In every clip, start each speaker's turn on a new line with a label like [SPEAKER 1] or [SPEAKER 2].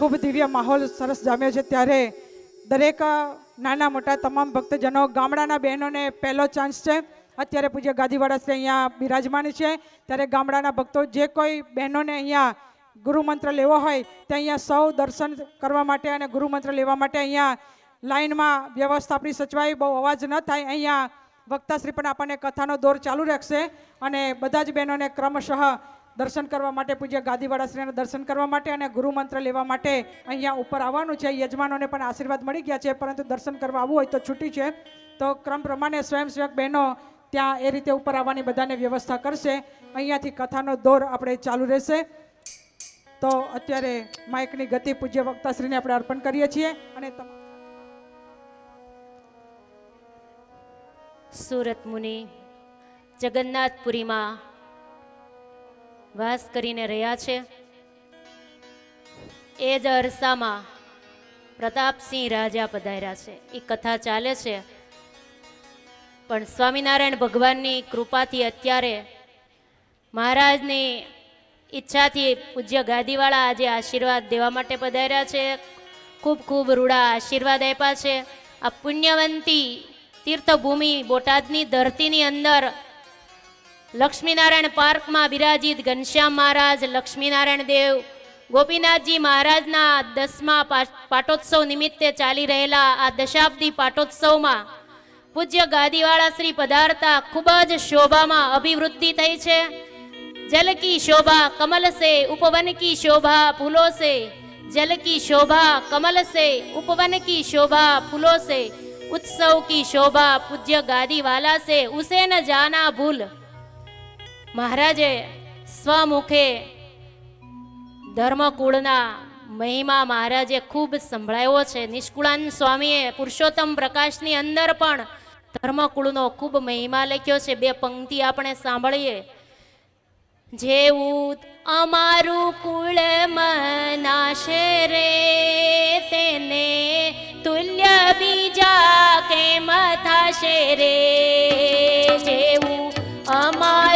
[SPEAKER 1] ખૂબ દિવ્ય માહોલ સરસ જામ્યો છે ત્યારે દરેક નાના મોટા તમામ ભક્તજનો, ગામડાના બહેનોને પહેલો ચાન્સ છે. અત્યારે પૂજ્ય ગાદીવાડા શ્રી અહીંયા બિરાજમાન છે. ત્યારે ગામડાના ભક્તો જે કોઈ બહેનોને અહીંયા ગુરુમંત્ર લેવો હોય, તે અહીંયા સૌ દર્શન કરવા માટે અને ગુરુમંત્ર લેવા માટે અહીંયા લાઇનમાં વ્યવસ્થા આપણી સચવાય બહુ અવાજ ન થાય. અહીંયા વક્તાશ્રી પણ આપણને કથાનો દોર ચાલુ રાખશે અને બધા જ બહેનોને ક્રમશઃ દર્શન કરવા માટે પૂજ્ય ગાદીવાડા શ્રીના દર્શન કરવા માટે અને ગુરુમંત્ર લેવા માટે અહીંયા ઉપર આવવાનું છે. યજમાનોને પણ આશીર્વાદ મળી ગયા છે, પરંતુ દર્શન કરવા આવવું હોય તો છૂટી છે. તો ક્રમ પ્રમાણે સ્વયંસેવક બહેનો ત્યાં એ રીતે ઉપર આવવાની બધાને વ્યવસ્થા કરશે. અહીંયાથી કથાનો દોર આપણે ચાલુ રહેશે. તો અત્યારે માઇકની ગતિ પૂજ્ય વક્તાશ્રીને આપણે અર્પણ કરીએ છીએ અને
[SPEAKER 2] સુરત મુનિ, જગન્નાથપુરીમાં વાસ કરીને રહ્યા છે. એ જ અરસામાં પ્રતાપસિંહ રાજા પધાર્યા છે. એ કથા ચાલે છે. પણ સ્વામિનારાયણ ભગવાનની કૃપાથી અત્યારે મહારાજની ઈચ્છાથી પૂજ્ય ગાદીવાળા આજે આશીર્વાદ દેવા માટે પધાર્યા છે. ખૂબ ખૂબ રૂડા આશીર્વાદ આપ્યા છે. આ પુણ્યવંતી તીર્થભૂમિ બોટાદની ધરતીની અંદર લક્ષ્મીનારાયણ પાર્કમાં બિરાજિત ઘનશ્યામ મહારાજ, લક્ષ્મીનારાયણ દેવ, ગોપીનાથજી મહારાજના દસમા પાટોત્સવ નિમિત્તે ચાલી રહેલા આ દશાબ્દી પાટોત્સવમાં પૂજ્ય ગાદીવાળા શ્રી પધારતા ખૂબ જ શોભામાં અભિવૃદ્ધિ થઈ છે. જલકી શોભા કમલ સે, ઉપવન કી શોભા ફૂલોસે જલકી શોભા કમલ સે, ઉપવન કી શોભા ફૂલોસે ઉત્સવ કી શોભા પૂજ્ય ગાદીવાલા સે, ઉસે ન જાના ભૂલ. મહારાજે સ્વમુખે ધર્મકુળના મહિમા મહારાજે ખૂબ સંભળાયો છે. નિષ્કુળાન સ્વામીએ પુરુષોત્તમ પ્રકાશની અંદર પણ ધર્મકુળનો ખૂબ મહિમા લખ્યો છે. બે પંક્તિ આપણે સાંભળીએ. જેવું અમારું કુળ મનાશે રે તેને તુલ્ય બીજા કેમ થશે રે? જેવું અમારું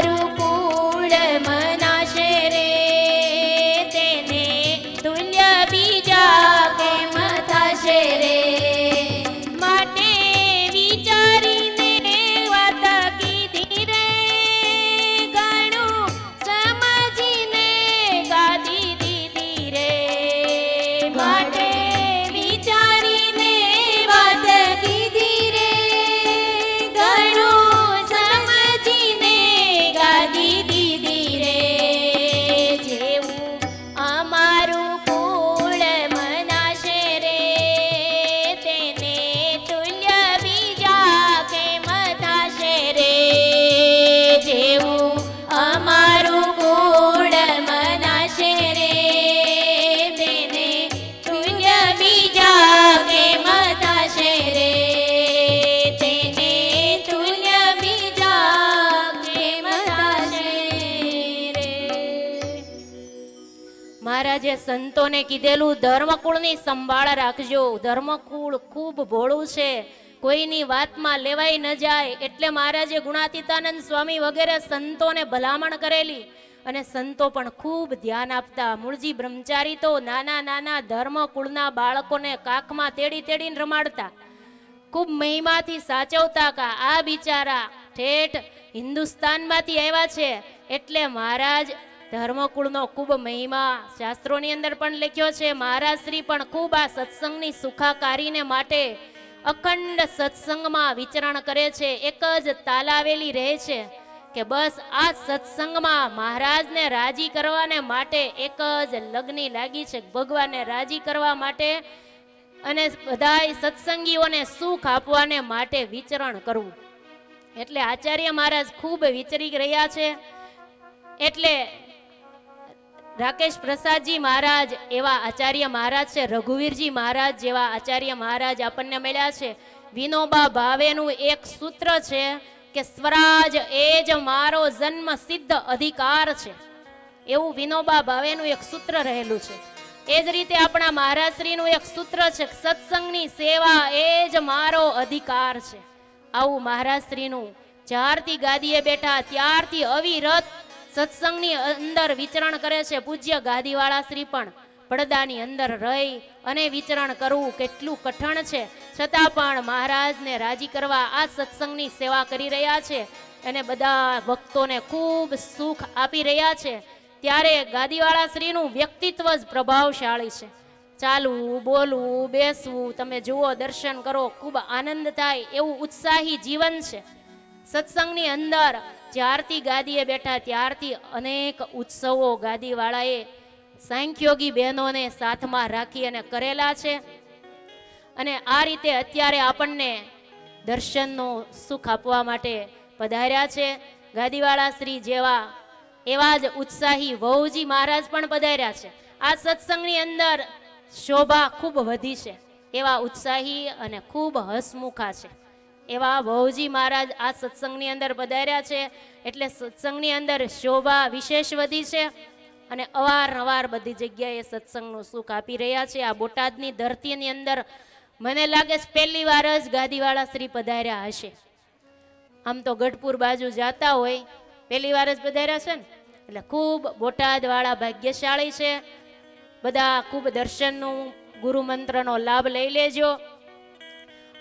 [SPEAKER 2] સંતોને કીધેલું, ધર્મકુળની સંભાળ રાખજો. ધર્મકુળ ખૂબ ભોળું છે. કોઈની વાતમાં લેવાઈ ન જાય. એટલે મહારાજે ગુણાતીતાનંદ સ્વામી વગેરે સંતોને ભલામણ કરેલી અને સંતો પણ ખૂબ ધ્યાન આપતા. મૂળજી બ્રહ્મચારી તો નાના નાના ધર્મકુળના બાળકોને કાખમાં તેડી તેડીને રમાડતા. ખૂબ મહિમાથી સાચવતા કા. આ બિચારા ઠેઠ હિન્દુસ્તાનમાંથી આવ્યા છે. એટલે મહારાજ ધર્મકુળનો ખૂબ મહિમા શાસ્ત્રોની અંદર પણ લખ્યો છે, મહારાજ શ્રી પણ ખૂબ આ સત્સંગની સુખાકારીને માટે અખંડ સત્સંગમાં વિચરણ કરે છે. એક જ તાલાવેલી રહે છે કે બસ આ સત્સંગમાં મહારાજને રાજી કરવાને માટે એક જ લગ્ની લાગી છે. ભગવાનને રાજી કરવા માટે અને બધાય સત્સંગીઓને સુખ આપવાને માટે વિચરણ કરવું. એટલે આચાર્ય મહારાજ ખૂબ વિચરી રહ્યા છે. એટલે રાકેશ પ્રસાદજી મહારાજ એવા આચાર્ય મહારાજ છે, રઘુવીરજી મહારાજ જેવા આચાર્ય મહારાજ આપણને મળ્યા છે. વિનોબા ભાવેનું એક સૂત્ર છે કે, સ્વરાજ એ જ મારો જન્મ સિદ્ધ અધિકાર છે. એવું વિનોબા ભાવેનું એક સૂત્ર રહેલું છે. એ જ રીતે આપણા મહારાજશ્રીનું એક સૂત્ર છે સત્સંગની સેવા એ જ મારો અધિકાર છે. આવું મહારાજશ્રીનું જ્યારથી ગાદીએ બેઠા ત્યારથી અવિરત સત્સંગની અંદર વિચરણ કરે છે. પૂજ્ય ગાદીવાળા શ્રી પણ પડદાની અંદર રહી અને વિચરણ કરવું કેટલું કઠણ છે. છતાં પણ મહારાજને રાજી કરવા આ સત્સંગની સેવા કરી રહ્યા છે અને બધા ભક્તોને ખૂબ સુખ આપી રહ્યા છે. ત્યારે ગાદીવાળા શ્રીનું વ્યક્તિત્વ જ પ્રભાવશાળી છે. ચાલવું, બોલવું, બેસવું, તમે જુઓ, દર્શન કરો, ખૂબ આનંદ થાય એવું ઉત્સાહી જીવન છે. સત્સંગની અંદર જ્યારથી ગાદીએ બેઠા, ત્યારથી અનેક ઉત્સવો ગાદીવાળાએ સાંખ્યોગી બહેનોને સાથમાં રાખી અને કરેલા છે. અને આ રીતે અત્યારે આપણને દર્શનનું સુખ આપવા માટે પધાર્યા છે. ગાદીવાળા શ્રી જેવા એવા જ ઉત્સાહી વહુજી મહારાજ પણ પધાર્યા છે. આ સત્સંગની અંદર શોભા ખૂબ વધી છે. એવા ઉત્સાહી અને ખૂબ હસમુખા છે. એવા વહુજી મહારાજ આ સત્સંગની અંદર પધાર્યા છે. એટલે સત્સંગની અંદર શોભા વિશેષ વધી છે અને અવારનવાર બધી જગ્યાએ સત્સંગનું સુખ આપી રહ્યા છે. આ બોટાદની ધરતીની અંદર મને લાગે છે પહેલી વાર જ ગાદીવાળા શ્રી પધાર્યા હશે. આમ તો ગઢપુર બાજુ જાતા હોય, પહેલી વાર જ પધાર્યા છે ને? એટલે ખૂબ બોટાદવાળા ભાગ્યશાળી છે. બધા ખૂબ દર્શનનું ગુરુ મંત્રનો લાભ લઈ લેજો.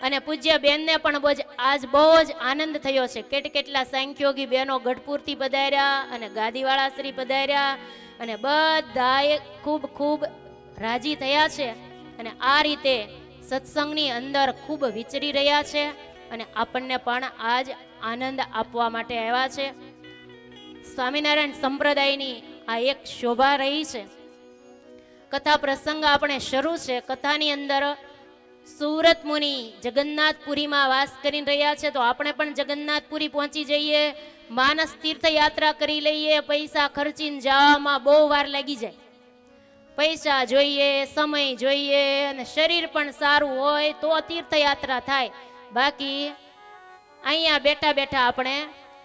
[SPEAKER 2] અને પૂજ્ય બેનને પણ બહુ જ આજ બહુ જ આનંદ થયો છે. કેટ કેટલા સાંખ્યોગી બહેનો ગઢપુરથી પધાર્યા અને ગાદીવાળા શ્રી પધાર્યા અને બધાએ ખૂબ ખૂબ રાજી થયા છે અને આ રીતે સત્સંગની અંદર ખૂબ વિચરી રહ્યા છે અને આપણને પણ આજ આનંદ આપવા માટે આવ્યા છે. સ્વામિનારાયણ સંપ્રદાયની આ એક શોભા રહી છે. કથા પ્રસંગ આપણે શરૂ છે. કથાની અંદર સુરત મુનિ જગન્નાથપુરીમાં વાસ કરીને રહ્યા છે, તો આપણે પણ જગન્નાથપુરી પહોંચી જઈએ, માનસ તીર્થયાત્રા કરી લઈએ, પૈસા ખર્ચીને જવામાં બહુ વાર લાગી જાય. પૈસા જોઈએ, સમય જોઈએ અને શરીર પણ સારું હોય તો તીર્થયાત્રા થાય. બાકી અહીંયા બેઠા બેઠા આપણે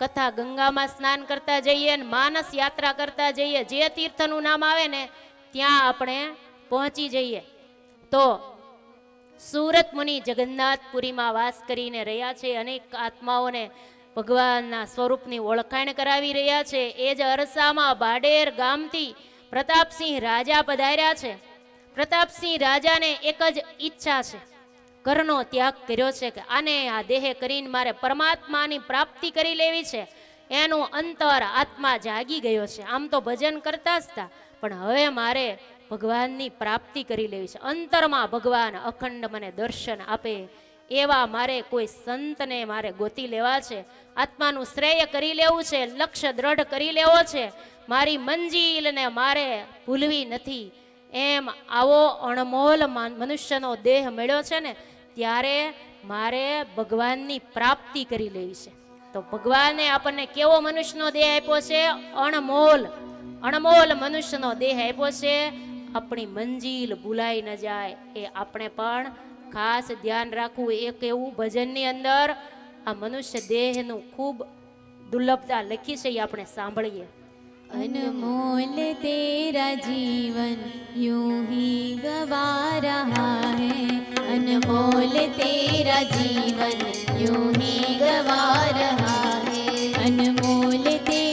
[SPEAKER 2] કથા ગંગામાં સ્નાન કરતા જઈએ અને માનસ યાત્રા કરતા જઈએ. જે તીર્થનું નામ આવે ને, ત્યાં આપણે પહોંચી જઈએ. તો સુરત મુનિ જગન્નાથપુરીમાં વાસ કરીને રહ્યા છે. અનેક આત્માઓને ભગવાનના સ્વરૂપની ઓળખાણ કરાવી રહ્યા છે. એ જ અરસામાં બાડેર ગામથી પ્રતાપસિંહ રાજા પધાર્યા છે. પ્રતાપસિંહ રાજાને એક જ ઈચ્છા છે. ઘરનો ત્યાગ કર્યો છે કે આને આ દેહે કરીને મારે પરમાત્માની પ્રાપ્તિ કરી લેવી છે. એનું અંતર આત્મા જાગી ગયો છે. આમ તો ભજન કરતા જ પણ હવે મારે ભગવાનની પ્રાપ્તિ કરી લેવી છે. અંતરમાં ભગવાન અખંડ મને દર્શન આપે, એવા મારે કોઈ સંતને મારે ગોતી લેવા છે. આત્માનું શ્રેય કરી લેવું છે લક્ષ્ય દ્રઢ કરી લેવો છે. મારી મંજિલને મારે ભૂલવી નથી. એમ આવો અણમોલ મનુષ્યનો દેહ મળ્યો છે ને, ત્યારે મારે ભગવાનની પ્રાપ્તિ કરી લેવી છે. તો ભગવાને આપણને કેવો મનુષ્યનો દેહ આપ્યો છે? અણમોલ અણમોલ મનુષ્યનો દેહ આપ્યો છે. આપણી મંજિલ ભૂલાઈ ન જાય એ આપણે પણ ખાસ ધ્યાન રાખવું એક એવું ભજનની અંદર આ મનુષ્ય દેહનું ખૂબ દુર્લભતા લખી છે એ આપણે સાંભળીએ
[SPEAKER 3] अनमोल तेरा जीवन यूं ही गवा रहा है अनमोल तेरा जीवन यूं ही गवा रहा है अनमोल तेरा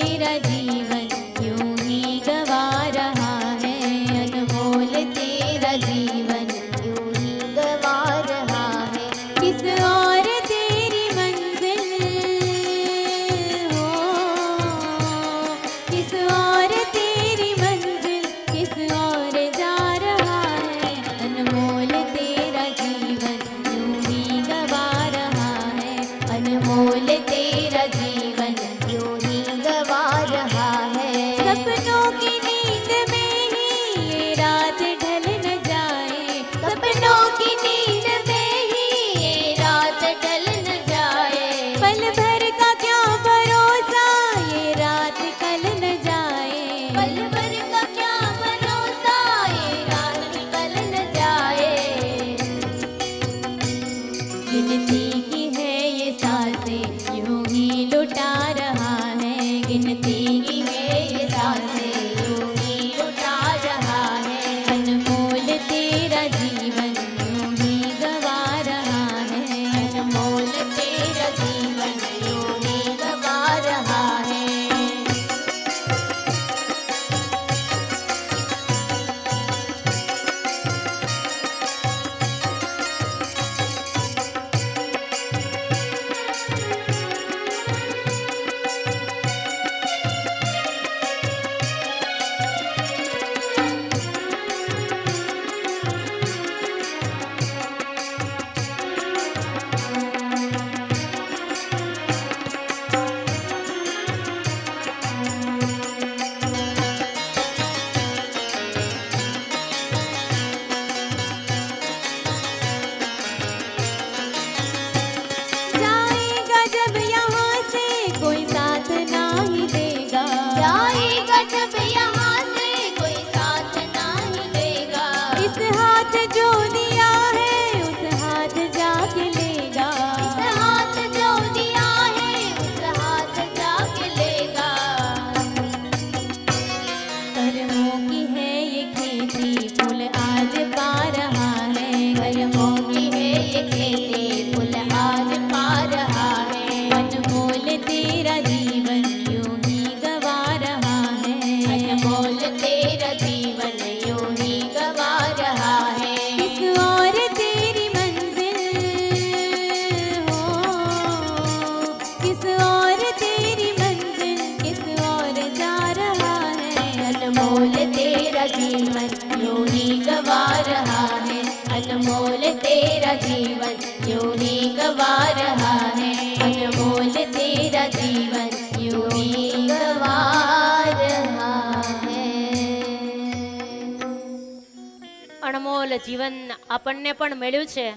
[SPEAKER 2] જીવન આપણને પણ મળ્યું છે.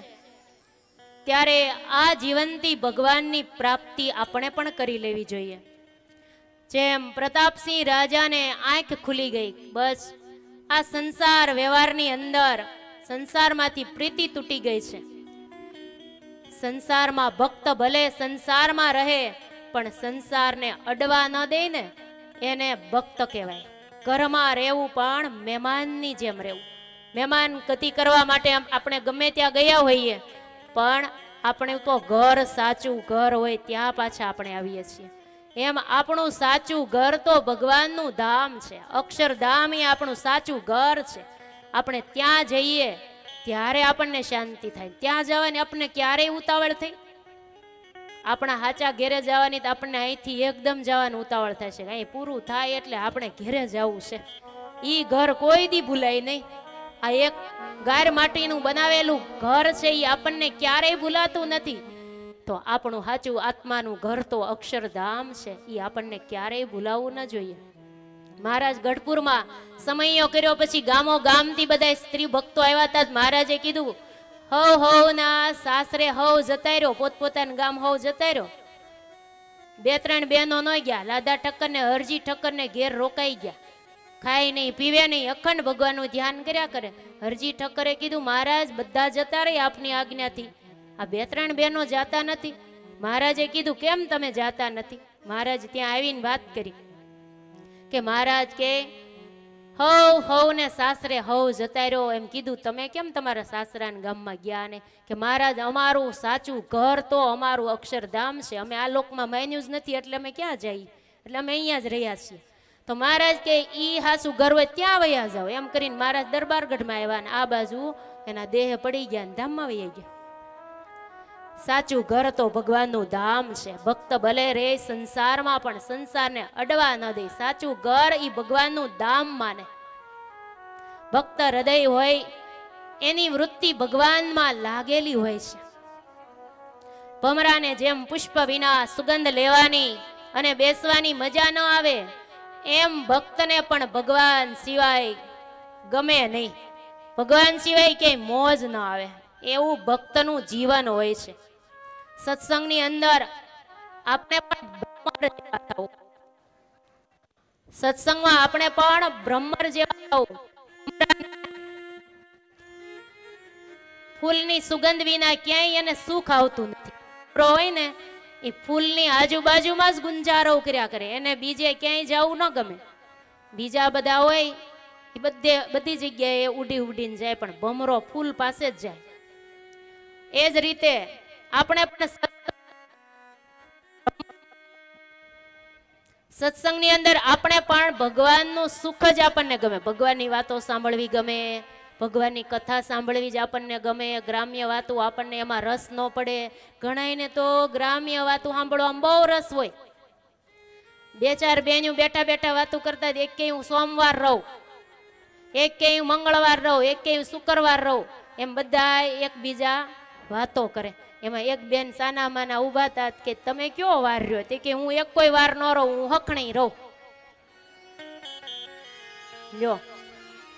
[SPEAKER 2] ત્યારે આ જીવનથી ભગવાનની પ્રાપ્તિ આપણે પણ કરી લેવી જોઈએ. જેમ પ્રતાપસિંહ રાજાને આંખ ખુલી ગઈ, બસ. આ સંસાર વ્યવહારની અંદર સંસારમાંથી પ્રીતિ તૂટી ગઈ છે. સંસારમાં ભક્ત ભલે સંસારમાં રહે, પણ સંસારને અડવા ન દે ને એને ભક્ત કહેવાય. ઘરમાં રહેવું પણ મહેમાનની જેમ રહેવું. મહેમાન ગતિ કરવા માટે આપણે ગમે ત્યાં ગયા હોઈએ, પણ આપણે તો ઘર સાચું ઘર હોય ત્યાં પાછા આપણે આવીએ છીએ. એમ આપણું સાચું ઘર તો ભગવાનનું ધામ છે અક્ષરધામ એ આપણું સાચું ઘર છે. આપણે ત્યાં જઈએ, ત્યારે આપણને શાંતિ થાય. ત્યાં જવાની આપણને ક્યારેય ઉતાવળ થઈ? આપણા હાચા ઘેરે જવાની તો આપણને અહીંથી એકદમ જવાનું ઉતાવળ થાય છે અહીં પૂરું થાય એટલે આપણે ઘેરે જવું છે. ઈ ઘર કોઈ દી ભૂલાય નહીં. આ એક ગાર માટીનું બનાવેલું ઘર છે એ આપણને ક્યારેય ભૂલાતું નથી. તો આપણું સાચું આત્માનું ઘર તો અક્ષરધામ છે, એ આપણને ક્યારેય ભૂલાવવું ન જોઈએ. મહારાજ ગઢપુરમાં સમયો કર્યો પછી ગામો ગામથી બધા સ્ત્રી ભક્તો આવ્યા હતા મહારાજે કીધું, હવ હવ ના સાસરે હવ જતા રહ્યો પોતપોતાનું ગામ હવ જતા રહ્યો બે ત્રણ બહેનો ન ગયા, લાદા ઠક્કર ને હરજી ઠક્કર ને ઘેર રોકાઈ ગયા. ખાય નહીં, પીવે નહીં. અખંડ ભગવાનનું ધ્યાન કર્યા કરે. હરજી ઠક્કરે કીધું, મહારાજ, બધા જતા રહી આપની આજ્ઞાથી. આ બે ત્રણ બહેનો જાતા નથી. મહારાજે કીધું, કેમ તમે જાતા નથી? મહારાજ ત્યાં આવીને વાત કરી કે, મહારાજ કે, હવ હવ ને સાસરે હવ જતા રહ્યો. એમ કીધું, તમે કેમ તમારા સાસરાના ગામમાં ગયા ને? કે, મહારાજ, અમારું સાચું ઘર તો અમારું અક્ષરધામ છે. અમે આ લોકમાં માન્યું જ નથી, એટલે અમે ક્યાં જઈએ? એટલે અમે અહીંયા જ રહ્યા છીએ. તો મહારાજ કે, ઈ હાસુ ઘર હોય ત્યાં વયા જાઓ. એમ કરીને મહારાજ દરબારગઢમાં આવ્યા ને આ બાજુ એના દેહ પડી ગયા ધામમાં વયા ગયા. સાચું ઘર તો ભગવાનનું ધામ છે. ભક્ત ભલે રે, સંસારમાં પણ સંસારને અડવા ન દે. સાચું ઘર ઈ ભગવાનનું ધામ માને. ભક્ત હૃદય હોય, એની વૃત્તિ ભગવાનમાં લાગેલી હોય છે. ભમરાને જેમ પુષ્પ વિના સુગંધ લેવાની અને બેસવાની મજા ન આવે એમ ભક્તને પણ ભગવાન સિવાય ગમે નહીં. ભગવાન સિવાય ક્યાંય મોજ ન આવે. એવું ભક્તનું જીવન હોય છે. સત્સંગની અંદર આપણે પણ સત્સંગમાં આપણે પણ બ્રહ્મર જેવા ફૂલની સુગંધ વિના ક્યાંય એને સુખ આવતું નથી. હોય ને એ ફૂલની આજુબાજુમાં જ ગુંજારો કર્યા કરે. એને બીજે ક્યાંય જવું ન ગમે. બીજા બધા હોય, એ બધે, બધી જગ્યાએ ઉડી ઉડીને જાય, પણ ભમરો ફૂલ પાસે જ જાય. એ જ રીતે આપણે પણ સત્સંગ- સત્સંગની અંદર આપણે પણ ભગવાનનું સુખ જ આપણને ગમે. ભગવાનની વાતો સાંભળવી ગમે ભગવાનની કથા સાંભળવી જ આપણને ગમે, ગ્રામ્ય વાતો આપણને એમાં રસ ન પડે. ઘણાઈને તો ગ્રામ્ય વાતો સાંભળવામાં બહુ રસ હોય. બે ચાર બેનું બેઠા બેઠા વાતો કરતા એક કે હું સોમવાર રહું એક કે હું મંગળવાર રહું એક કે હું શુક્રવાર રહું. એમ બધા એકબીજા વાતો કરે. એમાં એક બેન સાના માના ઊભા હતા કે તમે કયો વાર રહ્યો? તે કે હું એક કોઈ વાર ન રહું, હું હખણી રહું. લ્યો,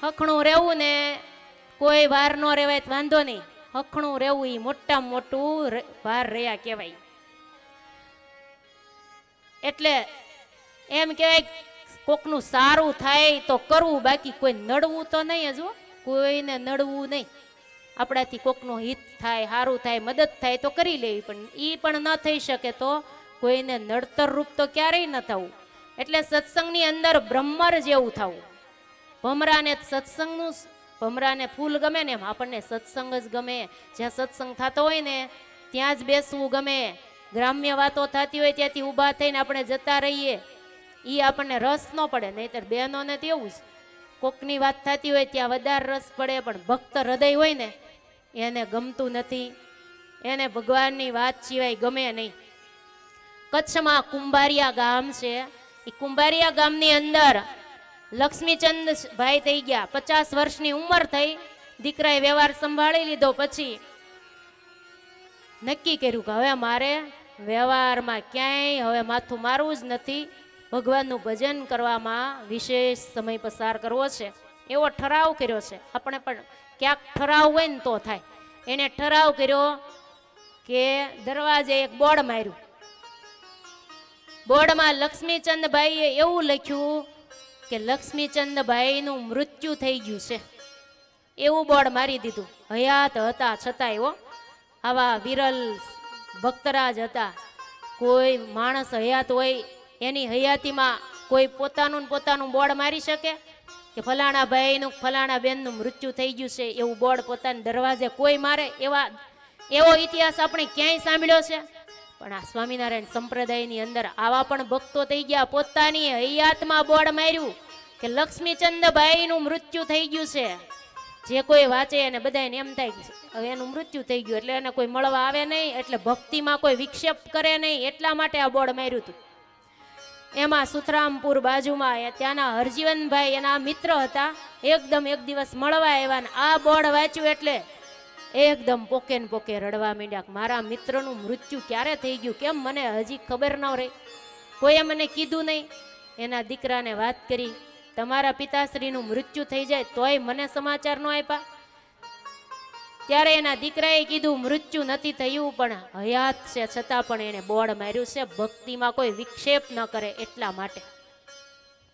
[SPEAKER 2] હખણું રહેવું ને કોઈ વાર ન રહેવાય વાંધો નહીં. હખણું રહેવું એ મોટા મોટું વાર રહ્યા કહેવાય. એટલે એમ કહેવાય કોકનું સારું થાય તો કરવું, બાકી કોઈ નડવું તો નહીં હજુ. કોઈને નડવું નહીં. આપણાથી કોકનું હિત થાય સારું થાય, મદદ થાય તો કરી લેવી, પણ એ પણ ન થઈ શકે તો કોઈને નડતર રૂપ તો ક્યારેય ન થવું. એટલે સત્સંગની અંદર બ્રહ્મર જેવું થવું. ભમરાને સત્સંગનું ભમરાને ફૂલ ગમે ને એમ આપણને સત્સંગ જ ગમે. જ્યાં સત્સંગ થતો હોય ને, ત્યાં જ બેસવું ગમે. ગ્રામ્ય વાતો થતી હોય ત્યાંથી ઊભા થઈને આપણે જતા રહીએ. એ આપણને રસ ન પડે, નહીતર બહેનોને તો એવું જ. કોકની વાત થતી હોય ત્યાં વધારે રસ પડે, પણ ભક્ત હૃદય હોય ને, એને ગમતું નથી. એને ભગવાનની વાત સિવાય ગમે નહીં. કચ્છમાં કુંભારિયા ગામ છે. એ કુંભારિયા ગામની અંદર લક્ષ્મીચંદ ભાઈ થઈ ગયા. પચાસ વર્ષની ઉંમર થઈ. દીકરાએ વ્યવહાર સંભાળી લીધો. પછી નક્કી કર્યું કે હવે મારે વ્યવહારમાં ક્યાંય હવે માથું મારવું જ નથી. ભગવાનનું ભજન કરવામાં વિશેષ સમય પસાર કરવો છે. એવો ઠરાવ કર્યો છે. આપણે પણ ક્યાંક ઠરાવ હોય ને તો થાય. એને ઠરાવ કર્યો કે દરવાજે એક બોર્ડ માર્યું. બોર્ડમાં લક્ષ્મીચંદભાઈએ એવું લખ્યું કે લક્ષ્મીચંદભાઈનું મૃત્યુ થઈ ગયું છે. એવું બોર્ડ મારી દીધું. હયાત હતા છતાંય હો. આવા વિરલ ભક્તરાજ હતા. કોઈ માણસ હયાત હોય, એની હયાતીમાં કોઈ પોતાનું પોતાનું બોર્ડ મારી શકે? કે ફલાણા ભાઈનું, ફલાણા બેનનું મૃત્યુ થઈ ગયું છે, એવું બોર્ડ પોતાના દરવાજે કોઈ મારે? એવા, એવો ઇતિહાસ આપણે ક્યાંય સાંભળ્યો છે? પણ આ સ્વામિનારાયણ સંપ્રદાયની અંદર આવા પણ ભક્તો થઈ ગયા. પોતાની હૈયાતમાં બોર્ડ માર્યું કે લક્ષ્મીચંદભાઈનું મૃત્યુ થઈ ગયું છે. જે કોઈ વાંચે એને બધાને એમ થાય હવે એનું મૃત્યુ થઈ ગયું એટલે એને કોઈ મળવા આવે નહીં, એટલે ભક્તિમાં કોઈ વિક્ષેપ કરે નહીં, એટલા માટે આ બોર્ડ માર્યું હતું. એમાં સુથરામપુર બાજુમાં ત્યાંના હરજીવનભાઈ એના મિત્ર હતા. એકદમ એક દિવસ મળવા આવ્યા ને આ બોર્ડ વાંચ્યું એટલે એકદમ પોકે ને પોકે રડવા માંડ્યા મારા મિત્રનું મૃત્યુ ક્યારે થઈ ગયું? કેમ મને હજી ખબર ન રહી? કોઈએ મને કીધું નહીં? એના દીકરાને વાત કરી, તમારા પિતાશ્રીનું મૃત્યુ થઈ જાય તોય મને સમાચાર ન આપ્યા. ત્યારે એના દીકરાએ કીધું, મૃત્યુ નથી થયું, પણ હયાત છે, છતાં પણ એને બોર્ડ માર્યું છે. ભક્તિમાં કોઈ વિક્ષેપ ન કરે એટલા માટે.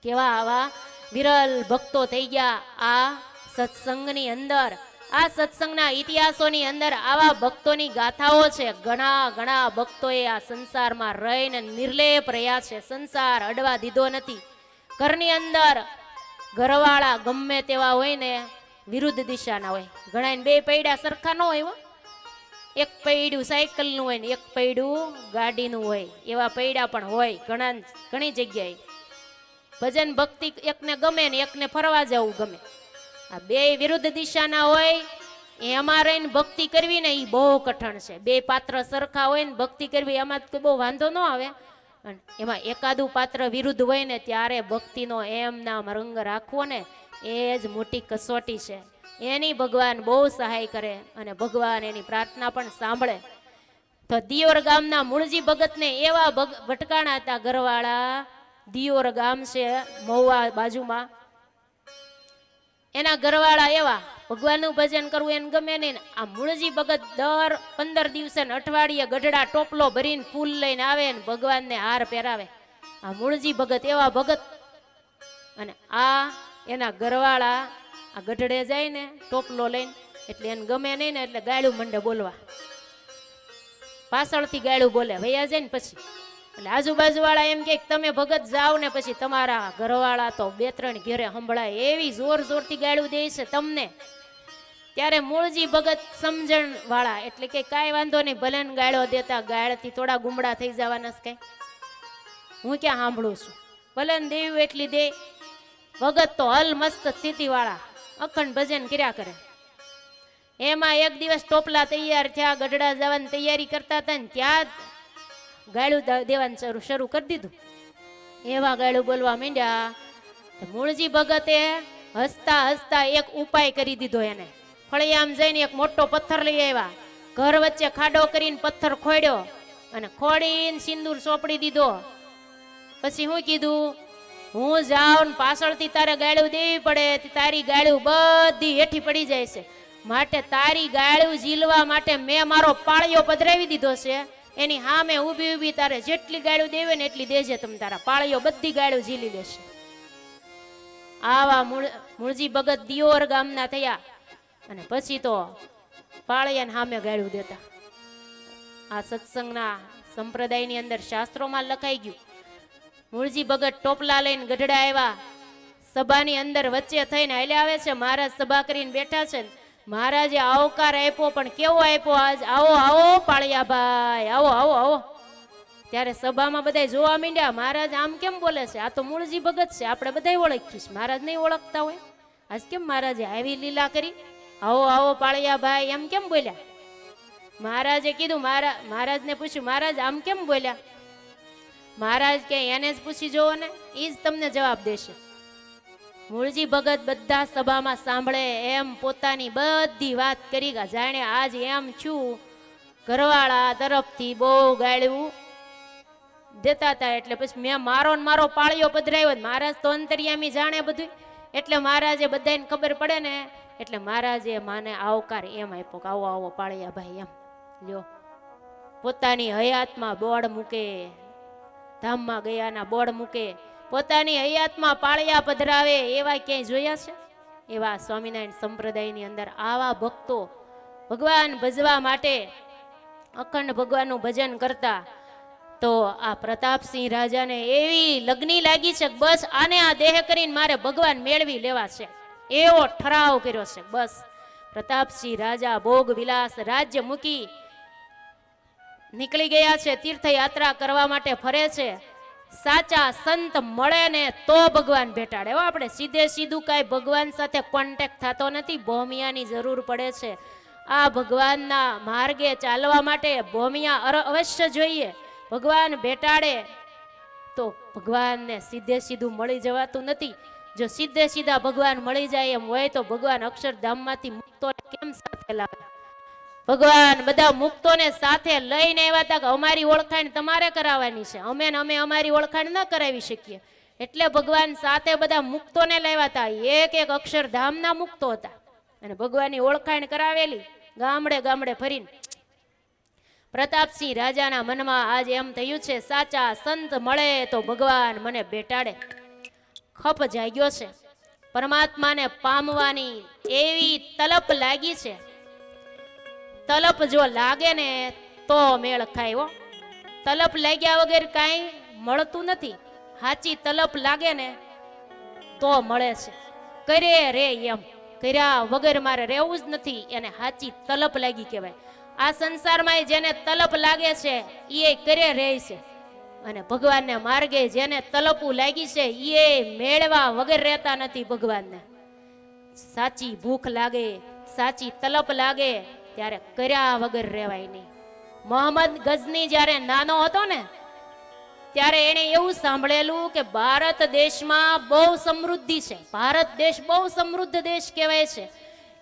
[SPEAKER 2] કેવા આવા વિરલ ભક્તો થઈ ગયા આ સત્સંગની અંદર. આ સત્સંગના ઇતિહાસોની અંદર આવા ભક્તોની ગાથાઓ છે. ઘણા ઘણા ભક્તોએ આ સંસારમાં રહીને નિર્લેપ રહ્યા છે. સંસાર અડવા દીધો નથી. ઘરની અંદર ઘરવાળા ગમે તેવા હોય ને વિરુદ્ધ દિશાના હોય. ઘણા બે પૈડા સરખા ન હોય. એક પૈડું સાયકલનું હોય ને એક પૈડું ગાડીનું હોય. એવા પૈડા પણ હોય ઘણા ઘણી જગ્યાએ. ભજન ભક્તિ એકને ગમે ને એકને ફરવા જવું ગમે. આ બે વિરુદ્ધ દિશાના હોય એમાં રહીને ભક્તિ કરવી ને એ બહુ કઠણ છે. બે પાત્ર સરખા હોય ને ભક્તિ કરવી, એમાં તો બહુ વાંધો ન આવે. અને એમાં એકાદું પાત્ર વિરુદ્ધ હોય ને ત્યારે ભક્તિનો એમ નામ રંગ રાખવો ને, એ જ મોટી કસોટી છે. એની ભગવાન બહુ સહાય કરે અને ભગવાન એની પ્રાર્થના પણ સાંભળે. તો દિયોર ગામના મૂળજી ભગતને એવા ભટકાણા હતા ઘરવાળા. દિયોર ગામ છે, મહુવા બાજુમાં. એના ઘરવાળા એવા, ભગવાનનું ભજન કરવું એને ગમે નહીં આ મૂળજી ભગત દર પંદર દિવસે ને અઠવાડિયે ગઢડા ટોપલો ભરીને ફૂલ લઈને આવે ને ભગવાનને હાર પહેરાવે. આ મૂળજી ભગત એવા ભગત. અને આ એના ઘરવાળા આ ગઢડે જાય ને ટોપલો લઈને, એટલે એને ગમે નહીં ને એટલે ગાયડું મંડે બોલવા. પાછળથી ગાયડું બોલે, વૈયા જાય ને પછી. એટલે આજુબાજુ વાળા એમ કે તમે ભગત જાઓ ને પછી તમારા ઘરવાળા તો બે ત્રણ ઘેરે સંભળાય એવી જોર જોરથી ગાળું દે છે તમને. ત્યારે મૂળજી ભગત સમજણ વાળા એટલે કે કાંઈ વાંધો નહીં, ભલે ગાળો દેતા, ગાળથી થોડા ગુમડા થઈ જવાના છે હું ક્યાં સાંભળું છું? ભલે દેવું એટલી દે, ભગત તો હલ મસ્ત સ્થિતિ વાળા અખંડ ભજન કર્યા કરે. એમાં એક દિવસ ટોપલા તૈયાર થયા, ગઢડા જવાની તૈયારી કરતા હતા ને ત્યાં ગાળું દેવાનું શરૂ કરી દીધું. એવા ગાળું બોલવા માંડ્યા. મૂળજી ભગતે હસતા હસતા એક ઉપાય કરી દીધો એને. ફળિયામ જઈને એક મોટો પથ્થર લઈ આવ્યા. ઘર વચ્ચે ખાડો કરીને પથ્થર ખોડ્યો અને ખોડીને સિંદૂર સોંપડી દીધો. પછી હું કીધું, હું જાઉં પાછળથી તારે ગાળું દેવી પડે તારી ગાળું બધી હેઠી પડી જાય છે. માટે તારી ગાળું ઝીલવા માટે મેં મારો પાળિયો પધરાવી દીધો છે. એની સામે ઊભી ઊભી તારે જેટલી ગાળું દેવે ને એટલી દેજે તમે તારા પાળીઓ બધી ગાળું ઝીલી લેશે. આવા મૂળજી ભગત દિયોર ગામના થયા અને પછી તો પાળિયાને સામે ગાળ્યું દેતા. આ સત્સંગના સંપ્રદાયની અંદર શાસ્ત્રોમાં લખાઈ ગયું, મૂળજી ભગત ટોપલા લઈને ગઢડા આવ્યા, સભાની અંદર વચ્ચે થઈને હાલ્યા આવે છે, મહારાજ સભા કરીને બેઠા છે ને મહારાજે આવકાર આપ્યો, પણ કેવો આપ્યો આજ? આવો આવો, પાળિયાભાઈ, આવો આવો આવો. ત્યારે સભામાં બધા જોવા માંડ્યા, મહારાજ આમ કેમ બોલે છે? આ તો મૂળજી ભગત છે, આપણે બધા ઓળખીશ મહારાજ નહીં ઓળખતા હોય. આજ કેમ મહારાજે આવી લીલા કરી? આવો આવો પાળિયા ભાઈ એમ કેમ બોલ્યા? મહારાજે કીધું મહારાજ મહારાજને પૂછ્યું, મહારાજ, આમ કેમ બોલ્યા? મહારાજ કે એને જ પૂછી જોવો ને એ જ તમને જવાબ દેશે. મૂળજી ભગત બધા સભામાં સાંભળે, એમ પોતાની બધી વાત કરી ગયા જાણે આજ એમ છું. ઘરવાળા તરફથી બહુ ગાળ્યું. દેતા હતા એટલે પછી મેં મારો ને મારો પાળિયો પધરાયો મહારાજ તો અંતરિયામી જાણે બધું. એટલે મહારાજે બધાને ખબર પડે ને, એટલે મહારાજે માને આવકાર એમ આપ્યો કે આવો આવો પાળિયા ભાઈ એમ. લ્યો. પોતાની હયાતમાં બોર્ડ મૂકે, ધામમાં ગયાના બોર્ડ મૂકે પોતાની હયાતમાં પાળિયા પધરાવે એવા ક્યાંય જોયા છે? એવા સ્વામિનારાયણ સંપ્રદાયની અંદર આવા ભક્તો ભગવાન ભજવા માટે અખંડ ભગવાનનું ભજન કરતા, તો આ પ્રતાપસિંહ રાજાને એવી લગ્ની લાગી છે બસ આને આ દેહ કરીને મારે ભગવાન મેળવી લેવા છે. એવો ઠરાવ કર્યો છે. બસ પ્રતાપસિંહ રાજા ભોગ વિલાસ રાજ્ય મૂકી નીકળી ગયા છે. તીર્થયાત્રા કરવા માટે ફરે છે. સાચા સંત મળે ને તો ભગવાન ભેટાડે આપણે સીધે સીધું કાંઈ ભગવાન સાથે કોન્ટેક્ટ થતો નથી, ભોમિયાની જરૂર પડે છે. આ ભગવાનના માર્ગે ચાલવા માટે ભોમિયા અવશ્ય જોઈએ. ભગવાન ભેટાડે તો ભગવાનને સીધે સીધું મળી જવાતું નથી. જો સીધે સીધા ભગવાન મળી જાય એમ હોય તો ભગવાન અક્ષરધામમાંથી મુક્તો કેમ સાથે લાવે? ભગવાન, બધા મુક્તોને સાથે લઈને આવ્યા હતા કે અમારી ઓળખાણ તમારે કરાવવાની છે. અમે અમે અમારી ઓળખાણ ન કરાવી શકીએ. એટલે ભગવાન સાથે બધા મુક્તોને લાવ્યા હતા. એક એક અક્ષરધામના મુક્તો હતા. અને ભગવાનની ઓળખાણ કરાવેલી, ગામડે ગામડે ફરીને. પ્રતાપસિંહ રાજાના મનમાં આજ એમ થયું છે, સાચા સંત મળે તો ભગવાન મને બેટાડે. ખપ જાગ્યો છે. પરમાત્માને પામવાની એવી તલપ લાગી છે. તલપ જો લાગે ને તો મેળ ખાય તલપ લાગ્યા વગર કાંઈ મળતું નથી. હાચી તલપ લાગે ને તો મળે છે. કરે રે એમ. કર્યા વગર મારે રહેવું જ નથી. એને હાચી તલપ લાગી કહેવાય. આ સંસારમાં જેને તલપ લાગે છે એ કરે રહે છે. અને ભગવાનને માર્ગે જેને તલપું લાગી છે એ મેળવા વગર રહેતા નથી ભગવાનને. સાચી ભૂખ લાગે, સાચી તલપ લાગે ત્યારે કર્યા વગર રહેવાય નહીં. મોહમ્મદ ગઝની જ્યારે નાનો હતો ને, ત્યારે એણે એવું સાંભળેલું કે ભારત દેશમાં બહુ સમૃદ્ધિ છે. ભારત દેશ બહુ સમૃદ્ધ દેશ કહેવાય છે.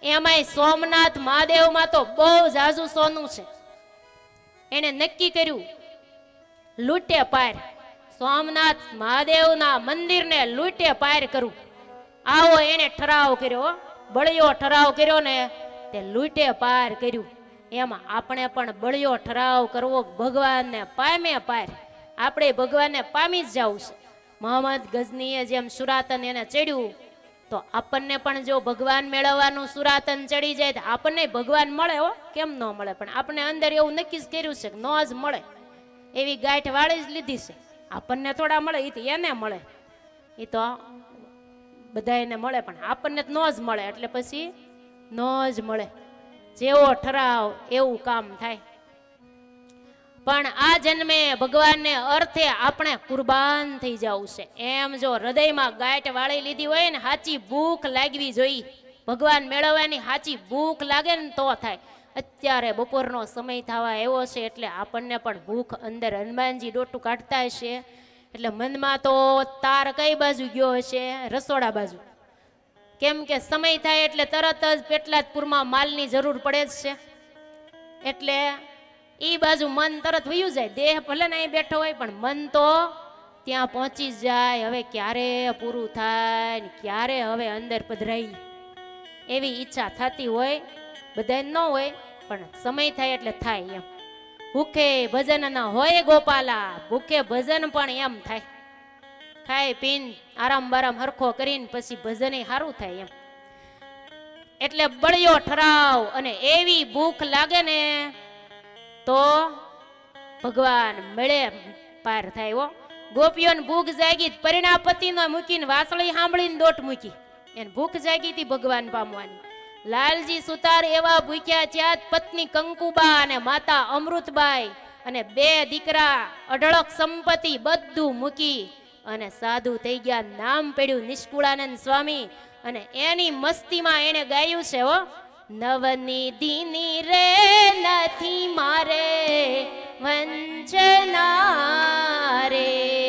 [SPEAKER 2] એમાંય સોમનાથ મહાદેવમાં તો બહુ ઝાઝું સોનું છે. એણે નક્કી કર્યું, લૂંટે પાર, સોમનાથ મહાદેવના મંદિરને લૂંટે પાર કરું. આવો એને ઠરાવ કર્યો. બળિયો ઠરાવ કર્યો ને તે લૂંટે પાર કર્યું. એમાં આપણે પણ બળિયો ઠરાવ કરવો ભગવાનને પામે પાર. આપણે ભગવાનને પામી જ જવું છે. મોહમ્મદ ગઝનીએ જેમ સુરાતન એને ચડ્યું, તો આપણને પણ જો ભગવાન મેળવવાનું સુરાતન ચડી જાય તો આપણને ભગવાન મળે હો. કેમ ન મળે? પણ આપણે અંદર એવું નક્કી જ કર્યું છે કે ન જ મળે. એવી ગાંઠ વાળી જ લીધી છે. આપણને થોડા મળે એ તો એને મળે. એ તો બધા એને મળે, પણ આપણને ન જ મળે. એટલે પછી ન જ મળે. જેવો ઠરાવ એવું કામ થાય. પણ આ જન્મે ભગવાનને અર્થે આપણે કુરબાન થઈ જવું છે. એમ જો હૃદયમાં ગાંઠ વાળી લીધી હોય ને સાચી ભૂખ લાગવી જોઈએ. ભગવાન મેળવવાની સાચી ભૂખ લાગે ને તો થાય. અત્યારે બપોરનો સમય થવા એવો છે એટલે આપણને પણ ભૂખ અંદર હનુમાનજી ડોટું કાઢતા હશે. એટલે મનમાં તો તાર કઈ બાજુ ગયો હશે? રસોડા બાજુ. કેમ કે સમય થાય એટલે તરત જ પેટલાદપુરમાં માલની જરૂર પડે જ છે. એટલે એ બાજુ મન તરત વયું જાય. દેહ ભલે ને બેઠો હોય, પણ મન તો ત્યાં પહોંચી જાય. હવે ક્યારે પૂરું થાય ને ક્યારે હવે અંદર પધરાઈ એવી ઈચ્છા થતી હોય બધાને ન હોય, પણ સમય થાય એટલે થાય એમ. ભૂખે ભજન ના હોય ગોપાલા, ભૂખે ભજન પણ એમ થાય. ખાઈ પીન આરામ બારામ હરખો કરીને પછી ભજન સારું થાય એમ. એટલે બળિયો ઠરાવ અને એવી ભૂખ લાગે ને તો ભગવાન મળે પાર થાય હો. ભૂખ જાગી પરિણાપતિનો મૂકીને વાસળી સાંભળીને દોટ મૂકી. એને ભૂખ જાગી હતી ભગવાન પામવાની. લાલજી સુતાર એવા ભૂખ્યા ત્યાં પત્ની કંકુબા અને માતા અમૃતબાઈ અને બે દીકરા અઢળક સંપત્તિ બધું મૂકી અને સાધુ થઈ ગયા, નામ પડ્યું નિષ્કુળાનંદ સ્વામી. અને એની મસ્તીમાં એને ગાયું છે, હો, નવનિધિની રે નથી મારે વંચના રે.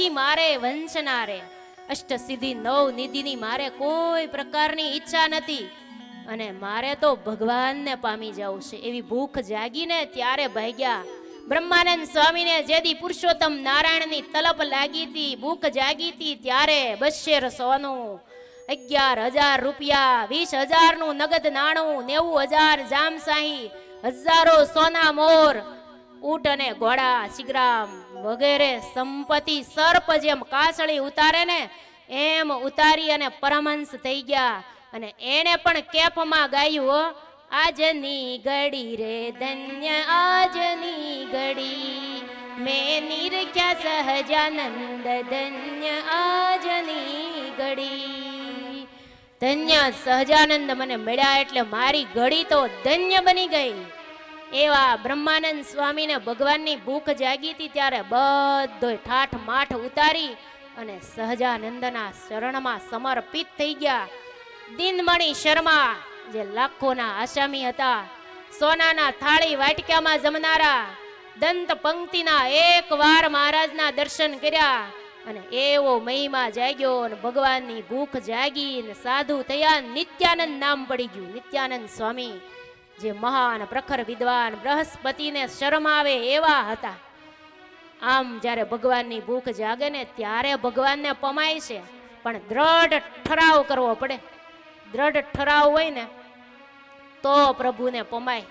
[SPEAKER 2] નથી મારે, વંશના રે. અષ્ટ સિદ્ધિ નવ નિધિની મારે કોઈ પ્રકારની ઈચ્છા નથી. અને મારે તો ભગવાનને પામી જવું છે. એવી ભૂખ જાગીને ત્યારે ભાગ્યા. બ્રહ્માનંદ સ્વામીને જેદી પુરુષોત્તમ નારાયણની તલપ લાગી હતી, ભૂખ જાગી હતી ત્યારે બશેર સોનું અગિયાર હજાર રૂપિયા, વીસ હજારનું નગદ નાણું, નેવું હજાર જામશાહી, હજારો સોના મોર ઊંટ અને ઘોડા શિગ્રામ વગેરે સંપત્તિ, સર્પ જેમ કાસળી ઉતારે ને, એમ ઉતારી અને પરમહંસ થઈ ગયા. અને એને પણ કેફમાં ગાયું આજની ઘડી રે ધન્ય, આજની ઘડી. મેં નિરખ્યા સહજાનંદ, ધન્ય, આજની ઘડી. ધન્ય સહજાનંદ મને મળ્યા એટલે મારી ઘડી તો ધન્ય બની ગઈ. એવા બ્રહ્માનંદ સ્વામીને ભગવાનની ભૂખ જાગી હતી ત્યારે બધો ઠાઠ માઠ ઉતારી અને સહજાનંદના શરણમાં સમર્પિત થઈ ગયા. દિનમણી શર્મા, જે લાખોના આસામી હતા, સોનાના થાળી વાટક્યામાં જમનારા, દંત પંક્તિના એક વાર મહારાજના દર્શન કર્યા અને એવો મહિમા જાગ્યો અને ભગવાનની ભૂખ જાગી ને સાધુ થયા. નિત્યાનંદ નામ પડી ગયું. નિત્યાનંદ સ્વામી જે મહાન, પ્રખર વિદ્વાન બૃહસ્પતિને શરમ આવે એવા હતા. આમ જ્યારે ભગવાનની ભૂખ જાગે ને ત્યારે ભગવાનને પમાય છે. પણ દ્રઢ ઠરાવ કરવો પડે. દ્રઢ ઠરાવ હોય ને, તો પ્રભુને પમાય.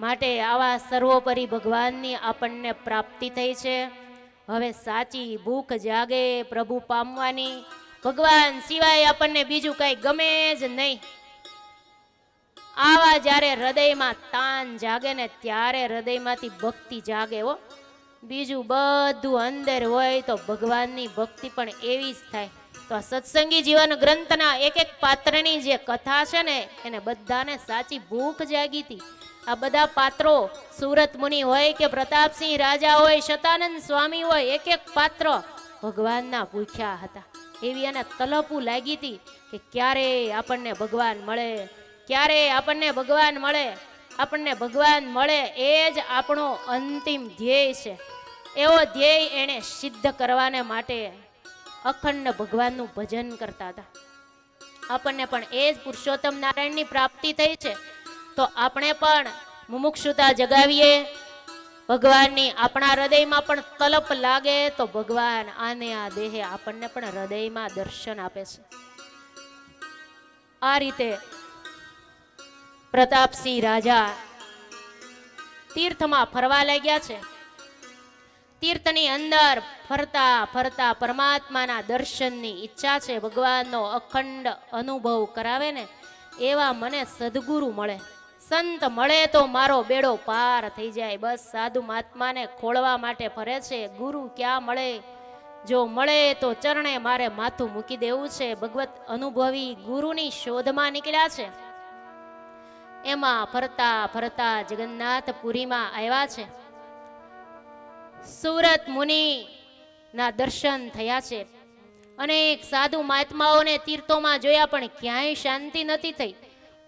[SPEAKER 2] માટે આવા સર્વોપરી ભગવાનની આપણને પ્રાપ્તિ થઈ છે. હવે સાચી ભૂખ જાગે પ્રભુ પામવાની. ભગવાન સિવાય આપણને બીજું કાંઈ ગમે જ નહીં. આવા જ્યારે હૃદયમાં તાન જાગે ને ત્યારે હૃદયમાંથી ભક્તિ જાગે હો. બીજું બધું અંદર હોય તો ભગવાનની ભક્તિ પણ એવી જ થાય. તો આ સત્સંગી જીવન ગ્રંથના એક એક પાત્રની જે કથા છે ને, એને બધાને સાચી ભૂખ જાગી હતી. આ બધા પાત્રો સુરત મુનિ હોય કે પ્રતાપસિંહ રાજા હોય, શતાનંદ સ્વામી હોય એક એક પાત્ર ભગવાનના ભૂખ્યા હતા. એવી એને તલપું લાગી હતી કે ક્યારે આપણને ભગવાન મળે ક્યારે આપણને ભગવાન મળે, આપણને ભગવાન મળે એ જ આપણો અંતિમ ધ્યેય છે. એવો ધ્યેય એણે સિદ્ધ કરવાને માટે અખંડ ભગવાનનું ભજન કરતા હતા. આપણને પણ એ જ પુરુષોત્તમ નારાયણની પ્રાપ્તિ થઈ છે. તો આપણે પણ મુમુક્ષુતા જગાવીએ, ભગવાનની આપણા હૃદયમાં પણ તલપ લાગે તો ભગવાન આને આ દેહે આપણને પણ હૃદયમાં દર્શન આપે છે. આ રીતે પ્રતાપસિંહ રાજા તીર્થમાં ફરવા લાગ્યા છે. તીર્થની અંદર ફરતા ફરતા પરમાત્માના દર્શનની ઈચ્છા છે. ભગવાનનો અખંડ અનુભવ કરાવે ને એવા મને સદગુરુ મળે. સંત મળે તો મારો બેડો પાર થઈ જાય. બસ સાધુ મહાત્માને ખોળવા માટે ફરે છે. ગુરુ ક્યાં મળે? જો મળે તો ચરણે મારે માથું મૂકી દેવું છે. ભગવત અનુભવી ગુરુની શોધમાં નીકળ્યા છે. એમાં ફરતા ફરતા જગન્નાથપુરીમાં આવ્યા છે. સુરત મુનિ ના દર્શન થયા છે. અનેક સાધુ મહાત્માઓને તીર્થોમાં જોયા પણ ક્યાંય શાંતિ નથી થઈ.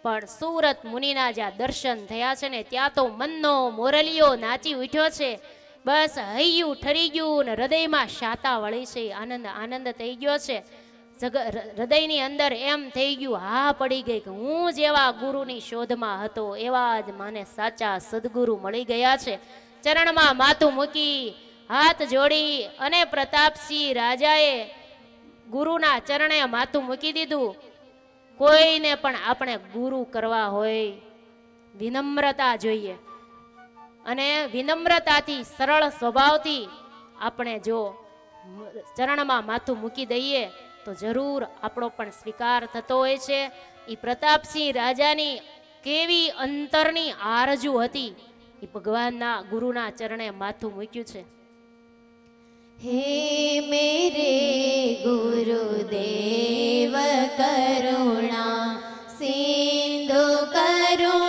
[SPEAKER 2] પણ સુરત મુનિના જ્યાં દર્શન થયા છે ને ત્યાં તો મનનો મોરલીઓ નાચી ઉઠ્યો છે. બસ હૈયું ઠરી ગયું ને હૃદયમાં શાતા વળી છે. આનંદ આનંદ થઈ ગયો છે. જગ હૃદયની અંદર એમ થઈ ગયું, હા, પડી ગઈ કે હું જેવા ગુરુની શોધમાં હતો, એવા જ મને સાચા સદગુરુ મળી ગયા છે. ચરણમાં માથું મૂકી, હાથ જોડી અને પ્રતાપસિંહ રાજાએ ગુરુના ચરણે માથું મૂકી દીધું. કોઈને પણ આપણે ગુરુ કરવા હોય, વિનમ્રતા જોઈએ. અને વિનમ્રતાથી, સરળ સ્વભાવથી આપણે જો ચરણમાં માથું મૂકી દઈએ તો જરૂર આપણો પણ સ્વીકાર થતો હોય છે. એ પ્રતાપસિંહ રાજાની કેવી અંતરની આરજુ હતી. એ ભગવાનના ગુરુના ચરણે માથું મૂક્યું છે.
[SPEAKER 3] હે મેરે ગુરુદેવ, કરુણા સિંધુ કરુણા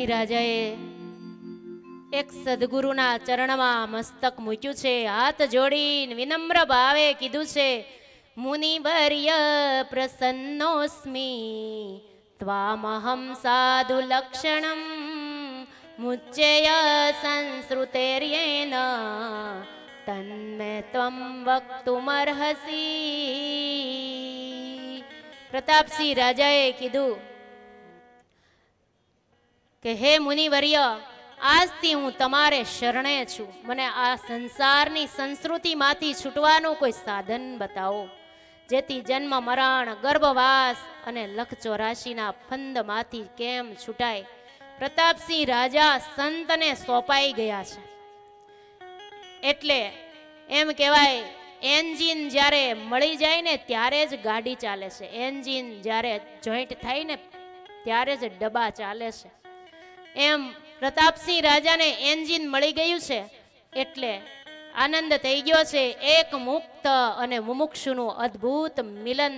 [SPEAKER 2] પ્રતાપસિંહ રાજાએ એક સદગુરુના ચરણમાં મસ્તક મૂક્યું છે. હાથ જોડીને વિનમ્ર ભાવે કીધું છે, મુનિવર્ય પ્રસન્નોસ્મિ, ત્વામહમ સાધુ લક્ષણમ, મુચ્ચય સંસ્રુતેર્યેન તન્મે ત્વમ વક્તુમર્હસી. પ્રતાપસિંહ રાજાએ કીધું કે હે મુનિવર્ય, આજથી હું તમારે શરણે છું. મને આ સંસારની સંસ્કૃતિમાંથી છૂટવાનું કોઈ સાધન બતાવો. જેથી જન્મ મરણ, ગર્ભવાસ અને લખ ચોરાશીના ફંદમાંથી કેમ છૂટાય? પ્રતાપસિંહ રાજા સંતને સોંપાઈ ગયા છે. એટલે એમ કહેવાય, એન્જિન જ્યારે મળી જાય ને ત્યારે જ ગાડી ચાલે છે. એન્જિન જ્યારે જોઈન્ટ થાય ને ત્યારે જ ડબ્બા ચાલે છે. એમ પ્રતાપસિંહ રાજાને એન્જિન મળી ગયું છે, એટલે આનંદ થઈ ગયો છે એક મુક્ત અને મુમુક્ષુનું અદ્ભુત મિલન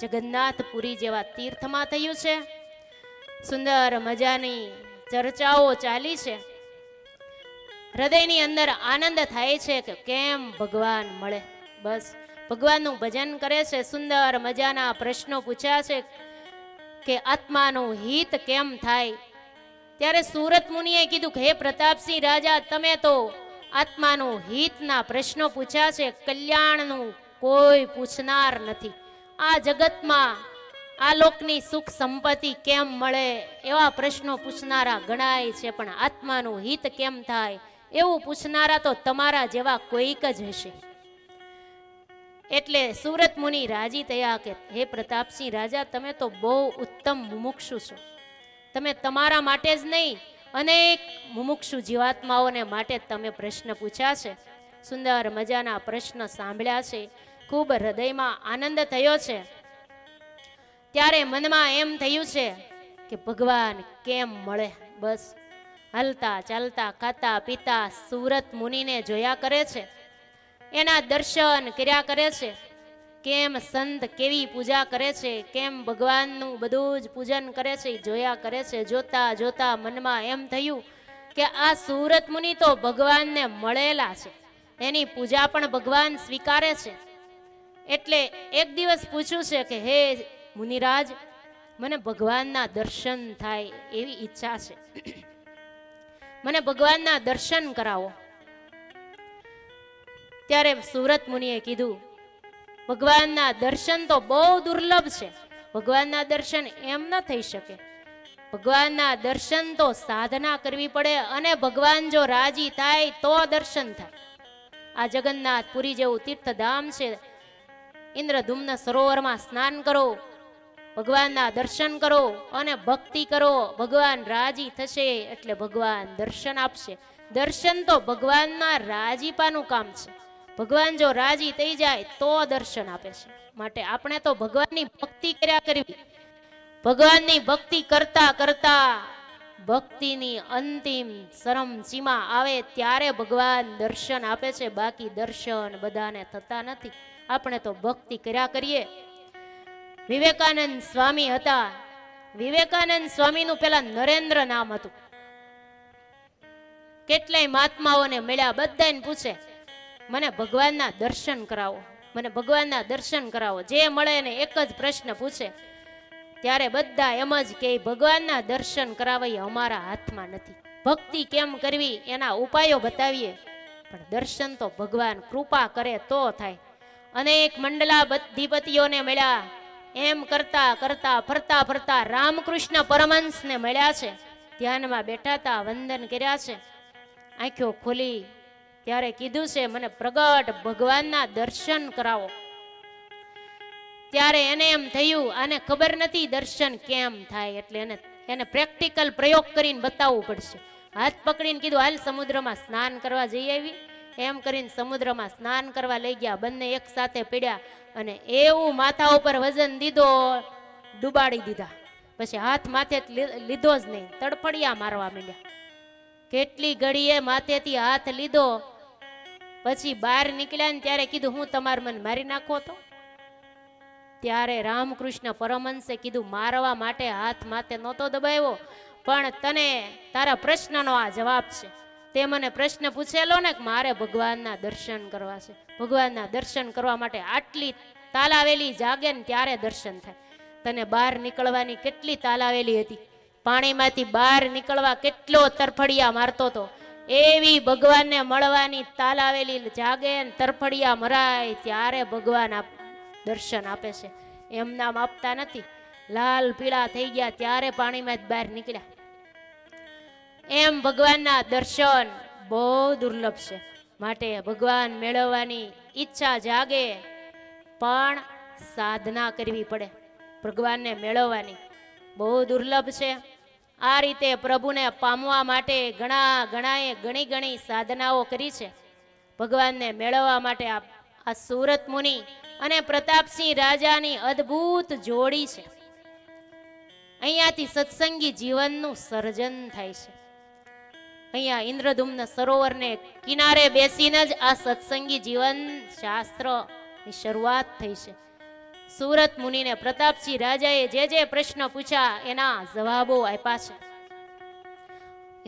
[SPEAKER 2] જગન્નાથપુરી જેવા તીર્થમાં થયું છે. સુંદર મજાની ચર્ચાઓ ચાલી છે. હૃદયની અંદર આનંદ થાય છે કે કેમ ભગવાન મળે? બસ, ભગવાનનું ભજન કરે છે, સુંદર મજાના પ્રશ્નો પૂછ્યા છે કે આત્માનું હિત કેમ થાય? ત્યારે સુરત મુનિએ કીધું હે પ્રતાપસિંહ રાજા, તમે તો આત્માનું હિતના પ્રશ્નો પૂછ્યા છે, કલ્યાણનું કોઈ પૂછનાર નથી. આ જગતમાં આ લોકની સુખ સંપત્તિ કેમ મળે, એવા પ્રશ્નો પૂછનારા ગણાય છે, પણ આત્માનું હિત કેમ થાય, એવું પૂછનારા તો તમારા જેવા કોઈક જ હશે. એટલે સુરત મુનિ રાજી થયા કે, હે પ્રતાપસિંહ રાજા, તમે તો બહુ ઉત્તમ મુમુક્ષુ છો. તમે તમારા માટે જ નહીં, અનેક મુમુક્ષુ જીવાત્માઓને માટે તમે પ્રશ્ન પૂછ્યા છે. સુંદર મજાના પ્રશ્ન સાંભળ્યા છે. ખૂબ હૃદયમાં આનંદ થયો છે. ત્યારે મનમાં એમ થયું છે કે ભગવાન કેમ મળે? બસ, હલતા ચાલતા, ખાતા પીતા સુરત મુનિને જોયા કરે છે. એના દર્શન કર્યા કરે છે. કેમ સંત કેવી પૂજા કરે છે? કેમ ભગવાનનું બધું જ પૂજન કરે છે? જોયા કરે છે? જોતા જોતા મનમાં એમ થયું કે આ સુરત મુનિ તો ભગવાનને મળેલા છે. એની પૂજા પણ ભગવાન સ્વીકારે છે. એટલે એક દિવસ પૂછ્યું છે કે, હે મુનિરાજ, મને ભગવાનના દર્શન થાય એવી ઈચ્છા છે. મને ભગવાનના દર્શન કરાવો. ત્યારે સુરત મુનિએ કીધું ભગવાનના દર્શન તો બહુ દુર્લભ છે. ભગવાનના દર્શન એમ ન થઈ શકે. ભગવાનના દર્શન તો સાધના કરવી પડે અને ભગવાન જો રાજી થાય તો દર્શન થાય. આ જગન્નાથપુરી જેવું તીર્થધામ છે. ઇન્દ્રધુમ્ન સરોવરમાં સ્નાન કરો, ભગવાનના દર્શન કરો અને ભક્તિ કરો. ભગવાન રાજી થશે એટલે ભગવાન દર્શન આપશે. દર્શન તો ભગવાનના રાજીપાનું કામ છે. ભગવાન જો રાજી થઈ જાય તો દર્શન આપે છે. માટે આપણે તો ભગવાનની ભક્તિ કર્યા કરવી. ભગવાનની ભક્તિ કરતા કરતા ભક્તિની અંતિમ શરમ સીમા આવે ત્યારે ભગવાન દર્શન આપે છે. બાકી દર્શન બધાને થતા નથી. આપણે તો ભક્તિ કર્યા કરીએ. વિવેકાનંદ સ્વામી હતા. વિવેકાનંદ સ્વામીનું પેલા નરેન્દ્ર નામ હતું. કેટલાય મહાત્માઓને મળ્યા. બધાને પૂછે મને ભગવાનના દર્શન કરાવો. મને ભગવાનના દર્શન કરાવો. જે મળે ને એક જ પ્રશ્ન પૂછે. ત્યારે બધા એમ જ કે ભગવાનના દર્શન કરાવવા એ અમારા હાથમાં નથી. ભક્તિ કેમ કરવી એના ઉપાયો બતાવીએ. પણ દર્શન તો ભગવાન કૃપા કરે તો થાય. અનેક મંડલા અધિપતિઓને મળ્યા. એમ કરતા કરતા ફરતા ફરતા રામકૃષ્ણ પરમહંસને મળ્યા છે. ધ્યાનમાં બેઠા હતા વંદન કર્યા છે. આંખો ખોલી ત્યારે કીધું છે, મને પ્રગટ ભગવાનના દર્શન કરાવો. ત્યારે એને એમ થયું, આને ખબર નથી દર્શન કેમ થાય, એટલે એને એને પ્રેક્ટિકલ પ્રયોગ કરીને બતાવવું પડશે. હાથ પકડીને કીધું, હાલ સમુદ્રમાં સ્નાન કરવા જઈ આવી. એમ કરીને સમુદ્રમાં સ્નાન કરવા લઈ ગયા, બંને એક સાથે પીડ્યા અને એવું માથા ઉપર વજન દીધો, ડુબાડી દીધા. પછી હાથ માથે લીધો જ નહીં તડફડિયા મારવા માંડ્યા. કેટલી ઘડીએ માથેથી હાથ લીધો પછી બહાર નીકળ્યા ને ત્યારે કીધું, હું તમારે મને મારી નાખો તો ત્યારે રામકૃષ્ણ પરમહંસે કીધું, મારવા માટે હાથ માથે નહોતો દબાવ્યો, પણ તને તારા પ્રશ્નનો આ જવાબ છે. તે મને પ્રશ્ન પૂછેલો ને કે મારે ભગવાનના દર્શન કરવા છે. ભગવાનના દર્શન કરવા માટે આટલી તાલાવેલી જાગે ને ત્યારે દર્શન થાય. તને બહાર નીકળવાની કેટલી તાલાવેલી હતી? પાણીમાંથી બહાર નીકળવા કેટલો તરફડિયા મારતો હતો? એવી ભગવાનને મળવાની તાલાવેલી જાગે તરફડિયા મરાય, ત્યારે ભગવાન દર્શન આપે છે. એમ નામ આપતા નથી. લાલ પીળા થઈ ગયા, ત્યારે પાણીમાં જ બહાર નીકળ્યા. એમ ભગવાનના દર્શન બહુ દુર્લભ છે. માટે ભગવાન મેળવવાની ઈચ્છા જાગે, પણ સાધના કરવી પડે. ભગવાનને મેળવવાની બહુ દુર્લભ છે. આ રીતે પ્રભુને પામવા માટે ઘણા ઘણાએ ઘણી ઘણી સાધનાઓ કરી છે. ભગવાનને મેળવવા માટે આ સુરત મુનિ અને પ્રતાપસિંહ રાજાની અદ્ભુત જોડી છે. અહીંયાથી સત્સંગી જીવનનું સર્જન થાય છે. અહીંયા ઇન્દ્રધુમ્ન સરોવરને કિનારે બેસીને જ આ સત્સંગી જીવન શાસ્ત્રની શરૂઆત થઈ છે. સુરત મુનિને પ્રતાપસિંહ રાજાએ જે જે પ્રશ્ન પૂછ્યા એના જવાબો આપ્યા છે.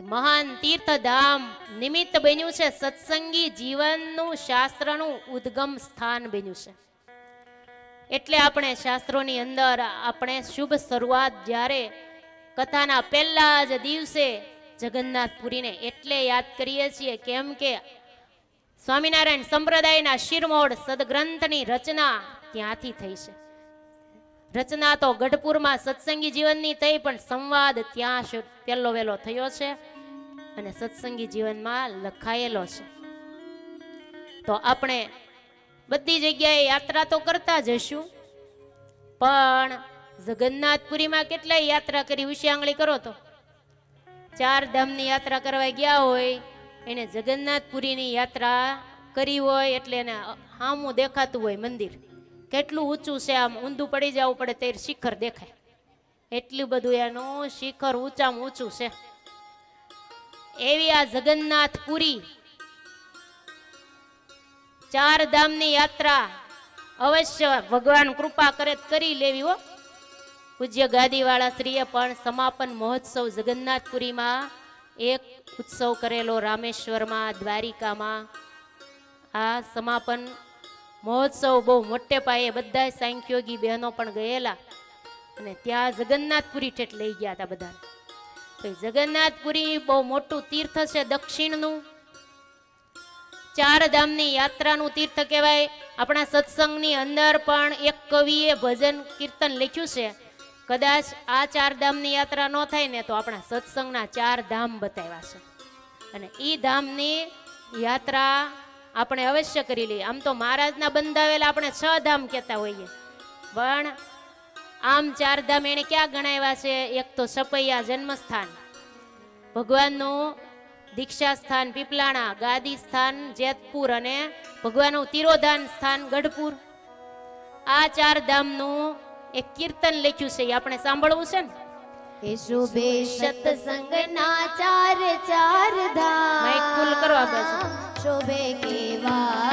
[SPEAKER 2] મહાન તીર્થધામ નિમિત્ત બન્યું છે, સત્સંગી જીવનનું શાસ્ત્રનું ઉદ્ગમ સ્થાન બન્યું છે. એટલે આપણે શાસ્ત્રોની અંદર આપણે શુભ શરૂઆત જ્યારે કથાના પહેલા જ દિવસે જગન્નાથપુરીને એટલે યાદ કરીએ છીએ, કેમ કે સ્વામિનારાયણ સંપ્રદાયના શિરમોડ સદગ્રંથની રચના ત્યાંથી થઈ છે. રચના તો ગઢપુરમાં સત્સંગી જીવનની થઈ, પણ સંવાદ ત્યાં પહેલો વહેલો થયો છે અને સત્સંગી જીવનમાં લખાયેલો છે. તો આપણે બધી જગ્યાએ યાત્રા તો કરતા જશું પણ જગન્નાથપુરીમાં કેટલાય યાત્રા કરી? ઉશિયાંગળી કરો તો. ચાર ધામની યાત્રા કરવા ગયા હોય, એને જગન્નાથપુરીની યાત્રા કરી હોય, એટલે એને હામું દેખાતું હોય મંદિર. કેટલું ઊંચું છે આમ, ઊંધું પડી જવું પડે ત્યારે શિખર દેખાય. એટલું બધું એનું શિખર ઊંચામાં ઊંચું છે. એવી આ જગન્નાથપુરી ચાર ધામની યાત્રા અવશ્ય ભગવાન કૃપા કરે કરી લેવી હો. પૂજ્ય ગાદીવાળા શ્રીએ પણ સમાપન મહોત્સવ જગન્નાથપુરીમાં એક ઉત્સવ કરેલો રામેશ્વરમાં, દ્વારિકામાં. આ સમાપન મહોત્સવ બહુ મોટે પાયે બધા સાંખ્યોગી બહેનો પણ ગયેલા. અને ત્યાં જગન્નાથપુરી ઠેઠ લઈ ગયા હતા બધા તો જગન્નાથપુરી બહુ મોટું તીર્થ છે દક્ષિણનું. ચાર ધામની યાત્રાનું તીર્થ કહેવાય. આપણા સત્સંગની અંદર પણ એક કવિએ ભજન કીર્તન લખ્યું છે. કદાચ આ ચાર ધામની યાત્રા ન થાય ને તો આપણા સત્સંગના ચાર ધામ બતાવ્યા છે. અને એ ધામની યાત્રા આપણે અવશ્ય કરી લઈએ. આમ તો મહારાજના બંધાવેલા આપણે છ ધામ કહેતા હોઈએ. પણ આમ ચાર ધામ એને ક્યાં ગણાવ્યા છે? એક તો સપૈયા જન્મસ્થાન ભગવાનનું દીક્ષા સ્થાન પીપલાણા ગાદી સ્થાન જેતપુર અને ભગવાનનું તિરોધાન સ્થાન ગઢપુર. આ ચાર ધામનું એક કીર્તન લખ્યું છે એ આપણે સાંભળવું છે ને?
[SPEAKER 3] એ શુભે સત્સંગના ચાર ચાર ધામ.
[SPEAKER 2] માઈક ફૂલ કરો આ બાજુ.
[SPEAKER 3] શોભે કેવા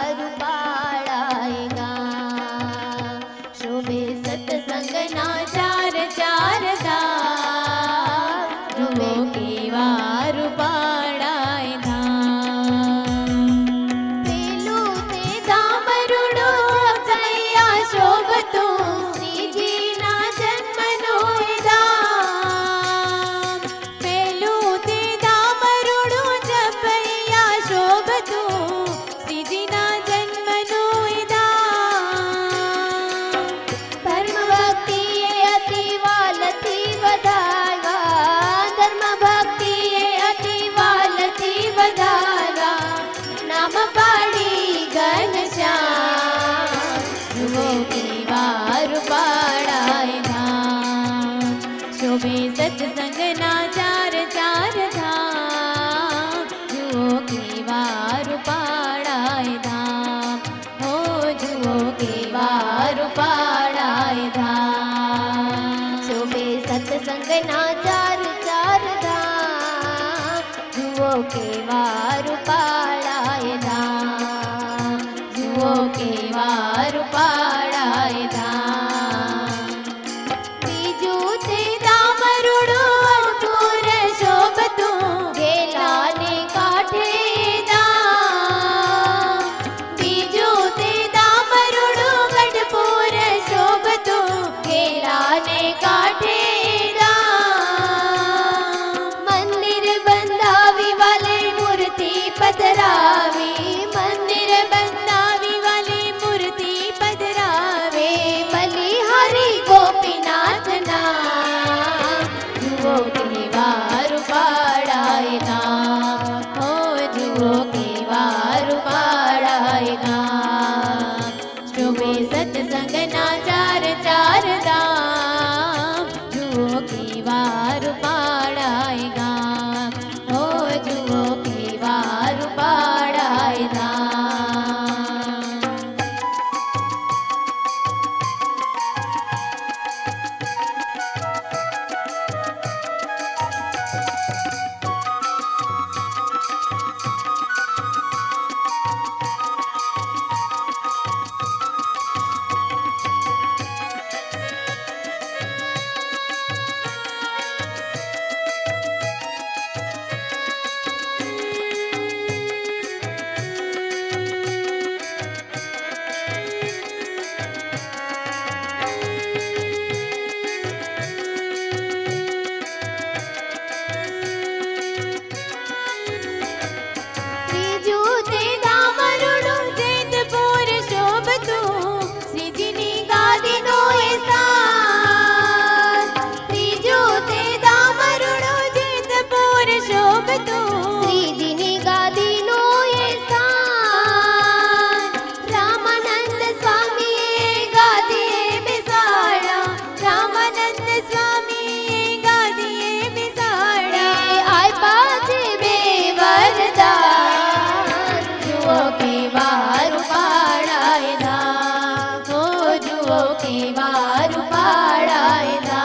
[SPEAKER 3] चार चार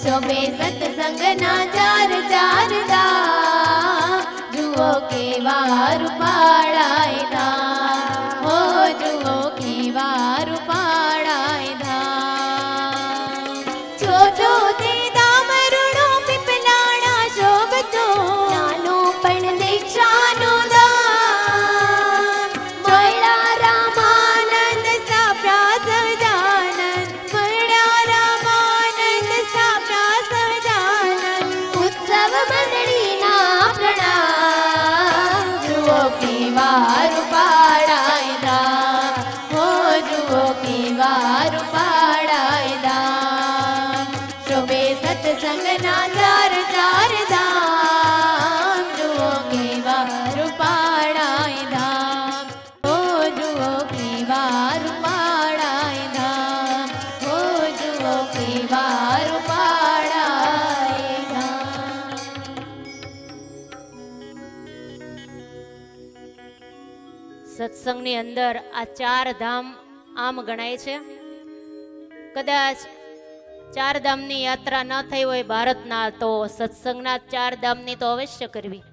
[SPEAKER 3] सोमे सत्सङ्गनाचारदा के वार
[SPEAKER 2] पाडायता અંદર આ ચાર ધામ આમ ગણાય છે. કદાચ ચાર ધામની યાત્રા ન થઈ હોય ભારતના, તો સત્સંગના ચાર ધામની તો અવશ્ય કરવી.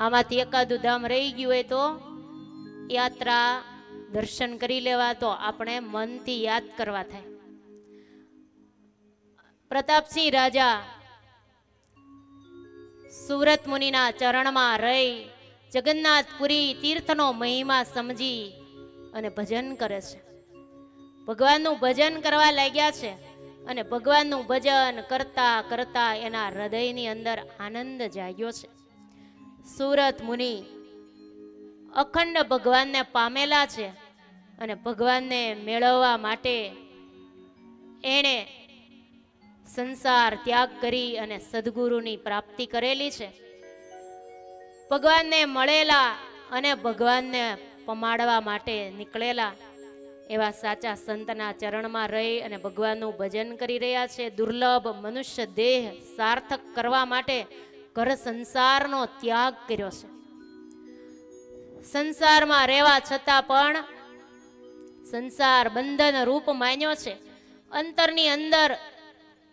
[SPEAKER 2] આમાંથી એકાદું ધામ રહી ગયું હોય તો યાત્રા દર્શન કરી લેવા તો આપણે મનથી યાદ કરવા થાય. પ્રતાપસિંહ રાજા સુરત મુનિના ચરણમાં રહી જગન્નાથપુરી તીર્થનો મહિમા સમજી અને ભજન કરે છે. ભગવાનનું ભજન કરવા લાગ્યા છે અને ભગવાનનું ભજન કરતા કરતા એના હૃદયની અંદર આનંદ જાગ્યો છે. સુરત મુનિ અખંડ ભગવાનને પામેલા છે અને ભગવાનને મેળવવા માટે એણે સંસાર ત્યાગ કરી અને સદગુરુની પ્રાપ્તિ કરેલી છે. ભગવાનને મળેલા અને ભગવાનને પમાડવા માટે નીકળેલા એવા સાચા સંતના ચરણમાં રહી અને ભગવાનનું ભજન કરી રહ્યા છે. દુર્લભ મનુષ્ય દેહ સાર્થક કરવા માટે ઘર સંસારનો ત્યાગ કર્યો છે. સંસારમાં રહેવા છતાં પણ સંસાર બંધન રૂપ માન્યો છે. અંતરની અંદર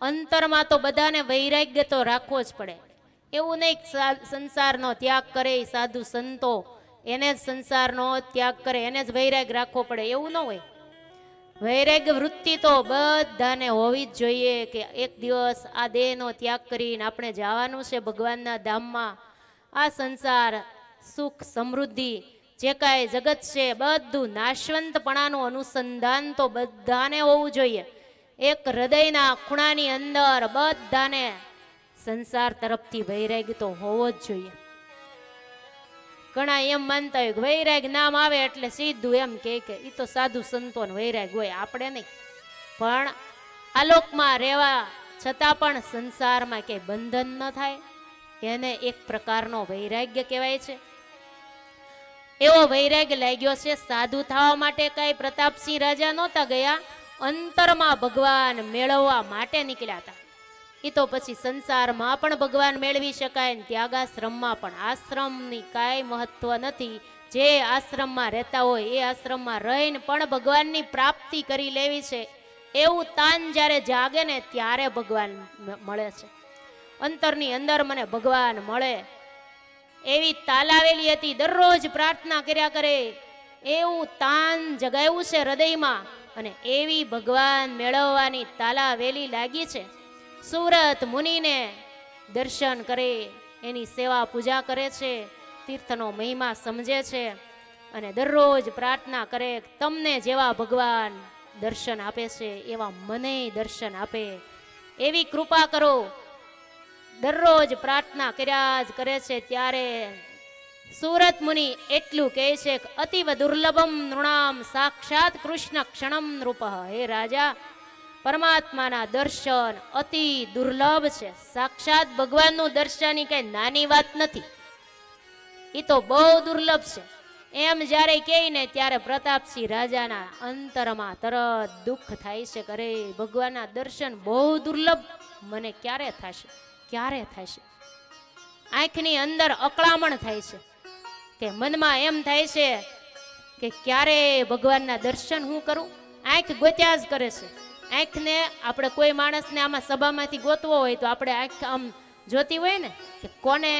[SPEAKER 2] અંતરમાં તો બધાને વૈરાગ્ય તો રાખવો જ પડે. એવું નહીં સંસારનો ત્યાગ કરે સાધુ સંતો. એને જ સંસારનો ત્યાગ કરે, એને જ વૈરાગ રાખવો પડે, એવું ન હોય. વૈરાગ્ય વૃત્તિ તો બધાને હોવી જ જોઈએ કે એક દિવસ આ દેહનો ત્યાગ કરીને આપણે જવાનું છે ભગવાનના ધામમાં. આ સંસાર સુખ, સમૃદ્ધિ, જે કાંઈ જગત છે બધું નાશવંતપણાનું અનુસંધાન તો બધાને હોવું જોઈએ. એક હૃદયના ખૂણાની અંદર બધાને સંસાર તરફથી વૈરાગ તો હોવો જ જોઈએ. ઘણા એમ માનતા હોય કે વૈરાગ નામ આવે એટલે સીધું એમ કે એ તો સાધુ સંતોન વૈરાગ હોય, આપણે નહીં. પણ આલોકમાં રહેવા છતાં પણ સંસારમાં કે બંધન ન થાય. એને એક પ્રકારનો વૈરાગ્ય કહેવાય છે. એવો વૈરાગ્ય લાગ્યો છે, સાધુ થવા માટે કાંઈ પ્રતાપસિંહ રાજા નહોતા ગયા, અંતરમાં ભગવાન મેળવવા માટે નીકળ્યા હતા. એ તો પછી સંસારમાં પણ ભગવાન મેળવી શકાય ને ત્યાગાશ્રમમાં પણ. આશ્રમની કાંઈ મહત્વ નથી. જે આશ્રમમાં રહેતા હોય એ આશ્રમમાં રહીને પણ ભગવાનની પ્રાપ્તિ કરી લેવી છે. એવું તાન જ્યારે જાગે ને ત્યારે ભગવાન મળે છે. અંતરની અંદર મને ભગવાન મળે. એવી તાલાવેલી હતી, દરરોજ પ્રાર્થના કર્યા કરે. એવું તાન જગાવ્યું છે હૃદયમાં અને એવી ભગવાન મેળવવાની તાલાવેલી લાગી છે. સુરત મુનિને દર્શન કરે, એની સેવા પૂજા કરે છે, તીર્થનો મહિમા સમજે છે અને દરરોજ પ્રાર્થના કરે તમને જેવા ભગવાન દર્શન આપે છે, એવા મને દર્શન આપે. એવી કૃપા કરો. દરરોજ પ્રાર્થના કર્યા જ કરે છે, ત્યારે સુરત મુનિ એટલું કહે છે અતિવ દુર્લભમ નૃણામ સાક્ષાત કૃષ્ણ ક્ષણમ નૃપ. હે રાજા પરમાત્માના દર્શન અતિ દુર્લભ છે. સાક્ષાત ભગવાનનું દર્શન એ કઈ નાની વાત નથી. એ તો બહુ દુર્લભ છે. એમ જ્યારે કહે ને ત્યારે પ્રતાપસિંહ રાજાના અંતરમાં તરત દુઃખ થાય છે કરે ભગવાનના દર્શન બહુ દુર્લભ. મને ક્યારે થશે? ક્યારે થશે? આંખની અંદર અકળામણ થાય છે. કે મનમાં એમ થાય છે કે ક્યારે ભગવાનના દર્શન હું કરું? આંખ ગોત્યા જ કરે છે. આંખને આપણે કોઈ માણસને આમાં સભામાંથી ગોતવો હોય તો આપણે આંખ આમ જોતી હોય ને, કે કોને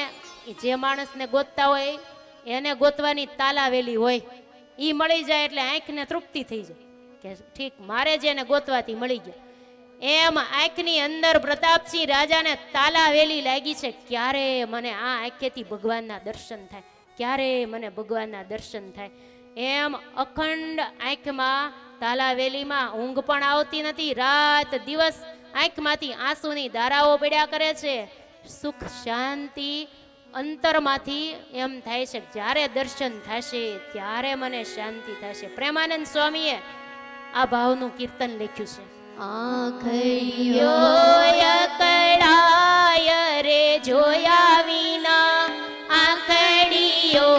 [SPEAKER 2] જે માણસને ગોતતા હોય એને ગોતવાની તાલાવેલી હોય એ મળી જાય એટલે આંખને તૃપ્તિ થઈ જાય. કે ઠીક, મારે જેને ગોતવાથી મળી ગયા. એમ આંખની અંદર પ્રતાપસિંહ રાજાને તાલાવેલી લાગી છે, ક્યારે મને આ આંખેથી ભગવાનના દર્શન થાય, ક્યારે મને ભગવાનના દર્શન થાય? એમ અખંડ આંખમાં તાલાવેલીમાં ઊંઘ પણ આવતી નથી. રાત દિવસ આંખમાંથી આંસુની ધારાઓ પડ્યા કરે છે. સુખ શાંતિ અંતરમાંથી એમ થાય છે. જ્યારે દર્શન થશે ત્યારે મને શાંતિ થશે. પ્રેમાનંદ સ્વામીએ આ ભાવનું કીર્તન લખ્યું છે.
[SPEAKER 3] આખડીઓ
[SPEAKER 2] કડાય રે જોયા વિના આખડીઓ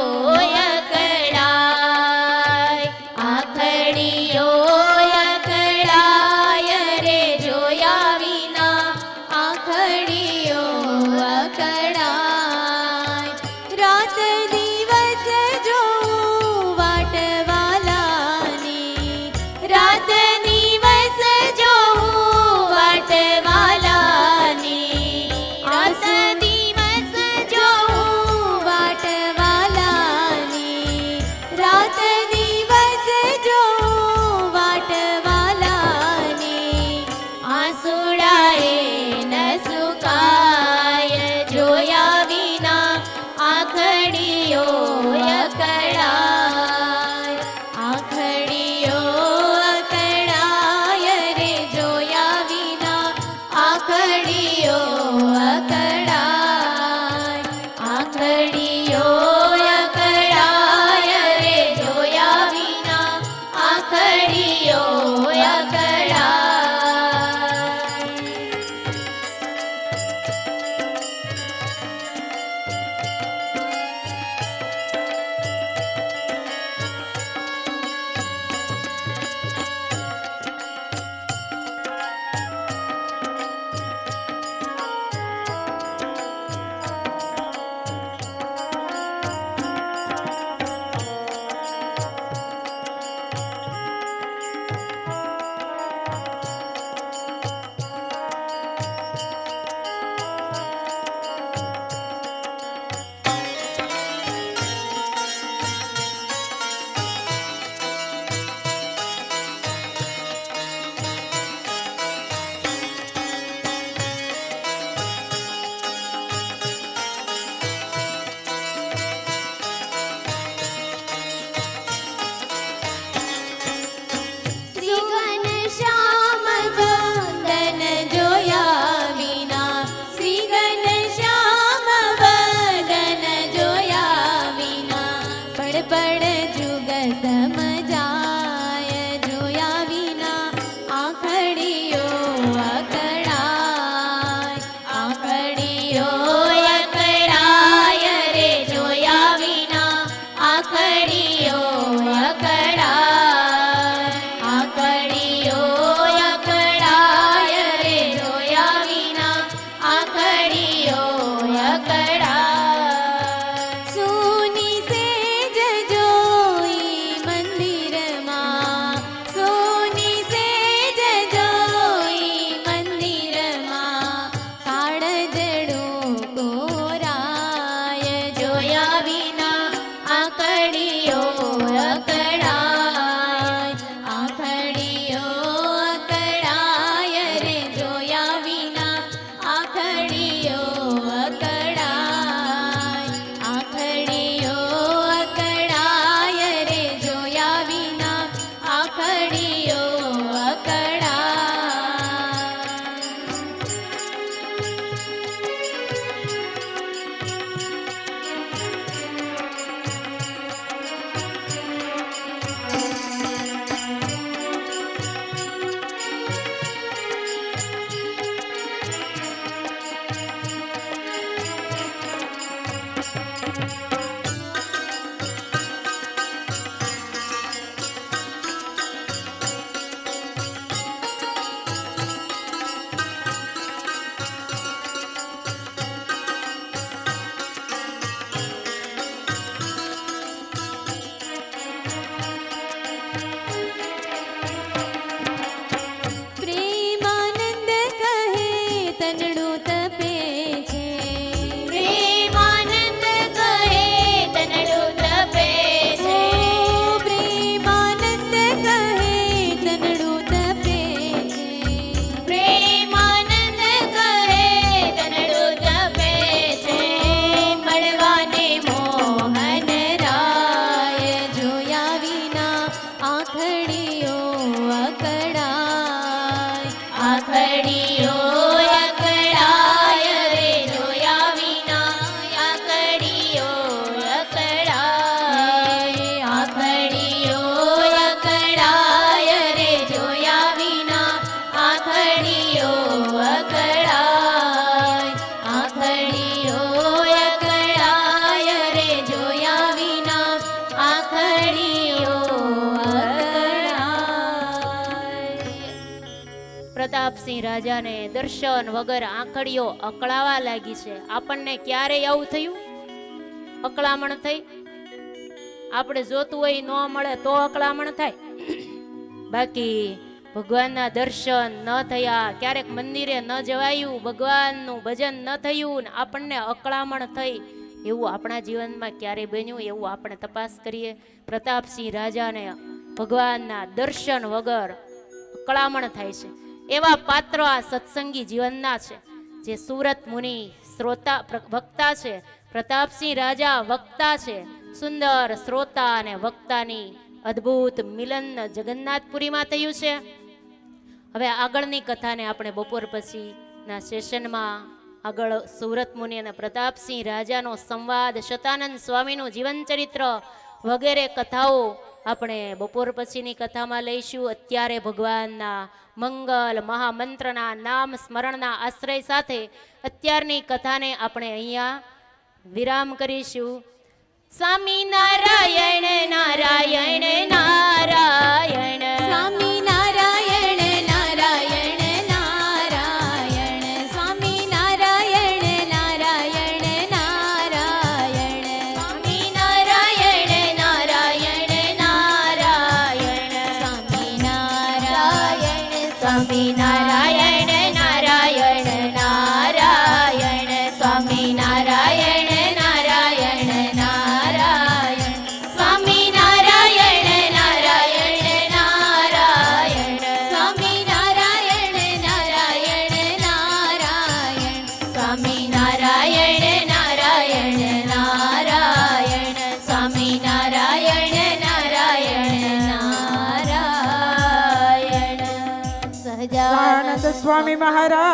[SPEAKER 2] દર્શન વગર આંખડીઓ અકળાવા લાગી છે. આપણને ક્યારેય આવું થયું? અકળામણ થઈ? આપણે જોતું હોય ન મળે તો અકળામણ થાય. બાકી ભગવાનના દર્શન ન થયા, ક્યારેક મંદિરે ન જવાયું, ભગવાનનું ભજન ન થયું ને આપણને અકળામણ થઈ. એવું આપણા જીવનમાં ક્યારે બન્યું, એવું આપણે તપાસ કરીએ. પ્રતાપસિંહ રાજાને ભગવાનના દર્શન વગર અકળામણ થાય છે. એવા પાત્ર આ સત્સંગી જીવનના છે, જે સુરત મુનિ શ્રોતા વક્તા છે, પ્રતાપસિંહ રાજા વક્તા છે, સુંદર શ્રોતા અને વક્તાની અદ્ભુત મિલન જગન્નાથપુરીમાં થયું છે. હવે આગળની કથાને આપણે બપોર પછીના સેશનમાં આગળ સુરત મુનિ અને પ્રતાપસિંહ રાજાનો સંવાદ, શતાનંદ સ્વામીનું જીવન ચરિત્ર વગેરે કથાઓ આપણે બપોર પછીની કથામાં લઈશું. અત્યારે ભગવાનના મંગલ મહામંત્રના નામ સ્મરણના આશ્રય સાથે અત્યારની કથાને આપણે અહીંયા વિરામ કરીશું. સ્વામી નારાયણ નારાયણ નારાયણ.
[SPEAKER 3] સ્વામી
[SPEAKER 1] পাহারা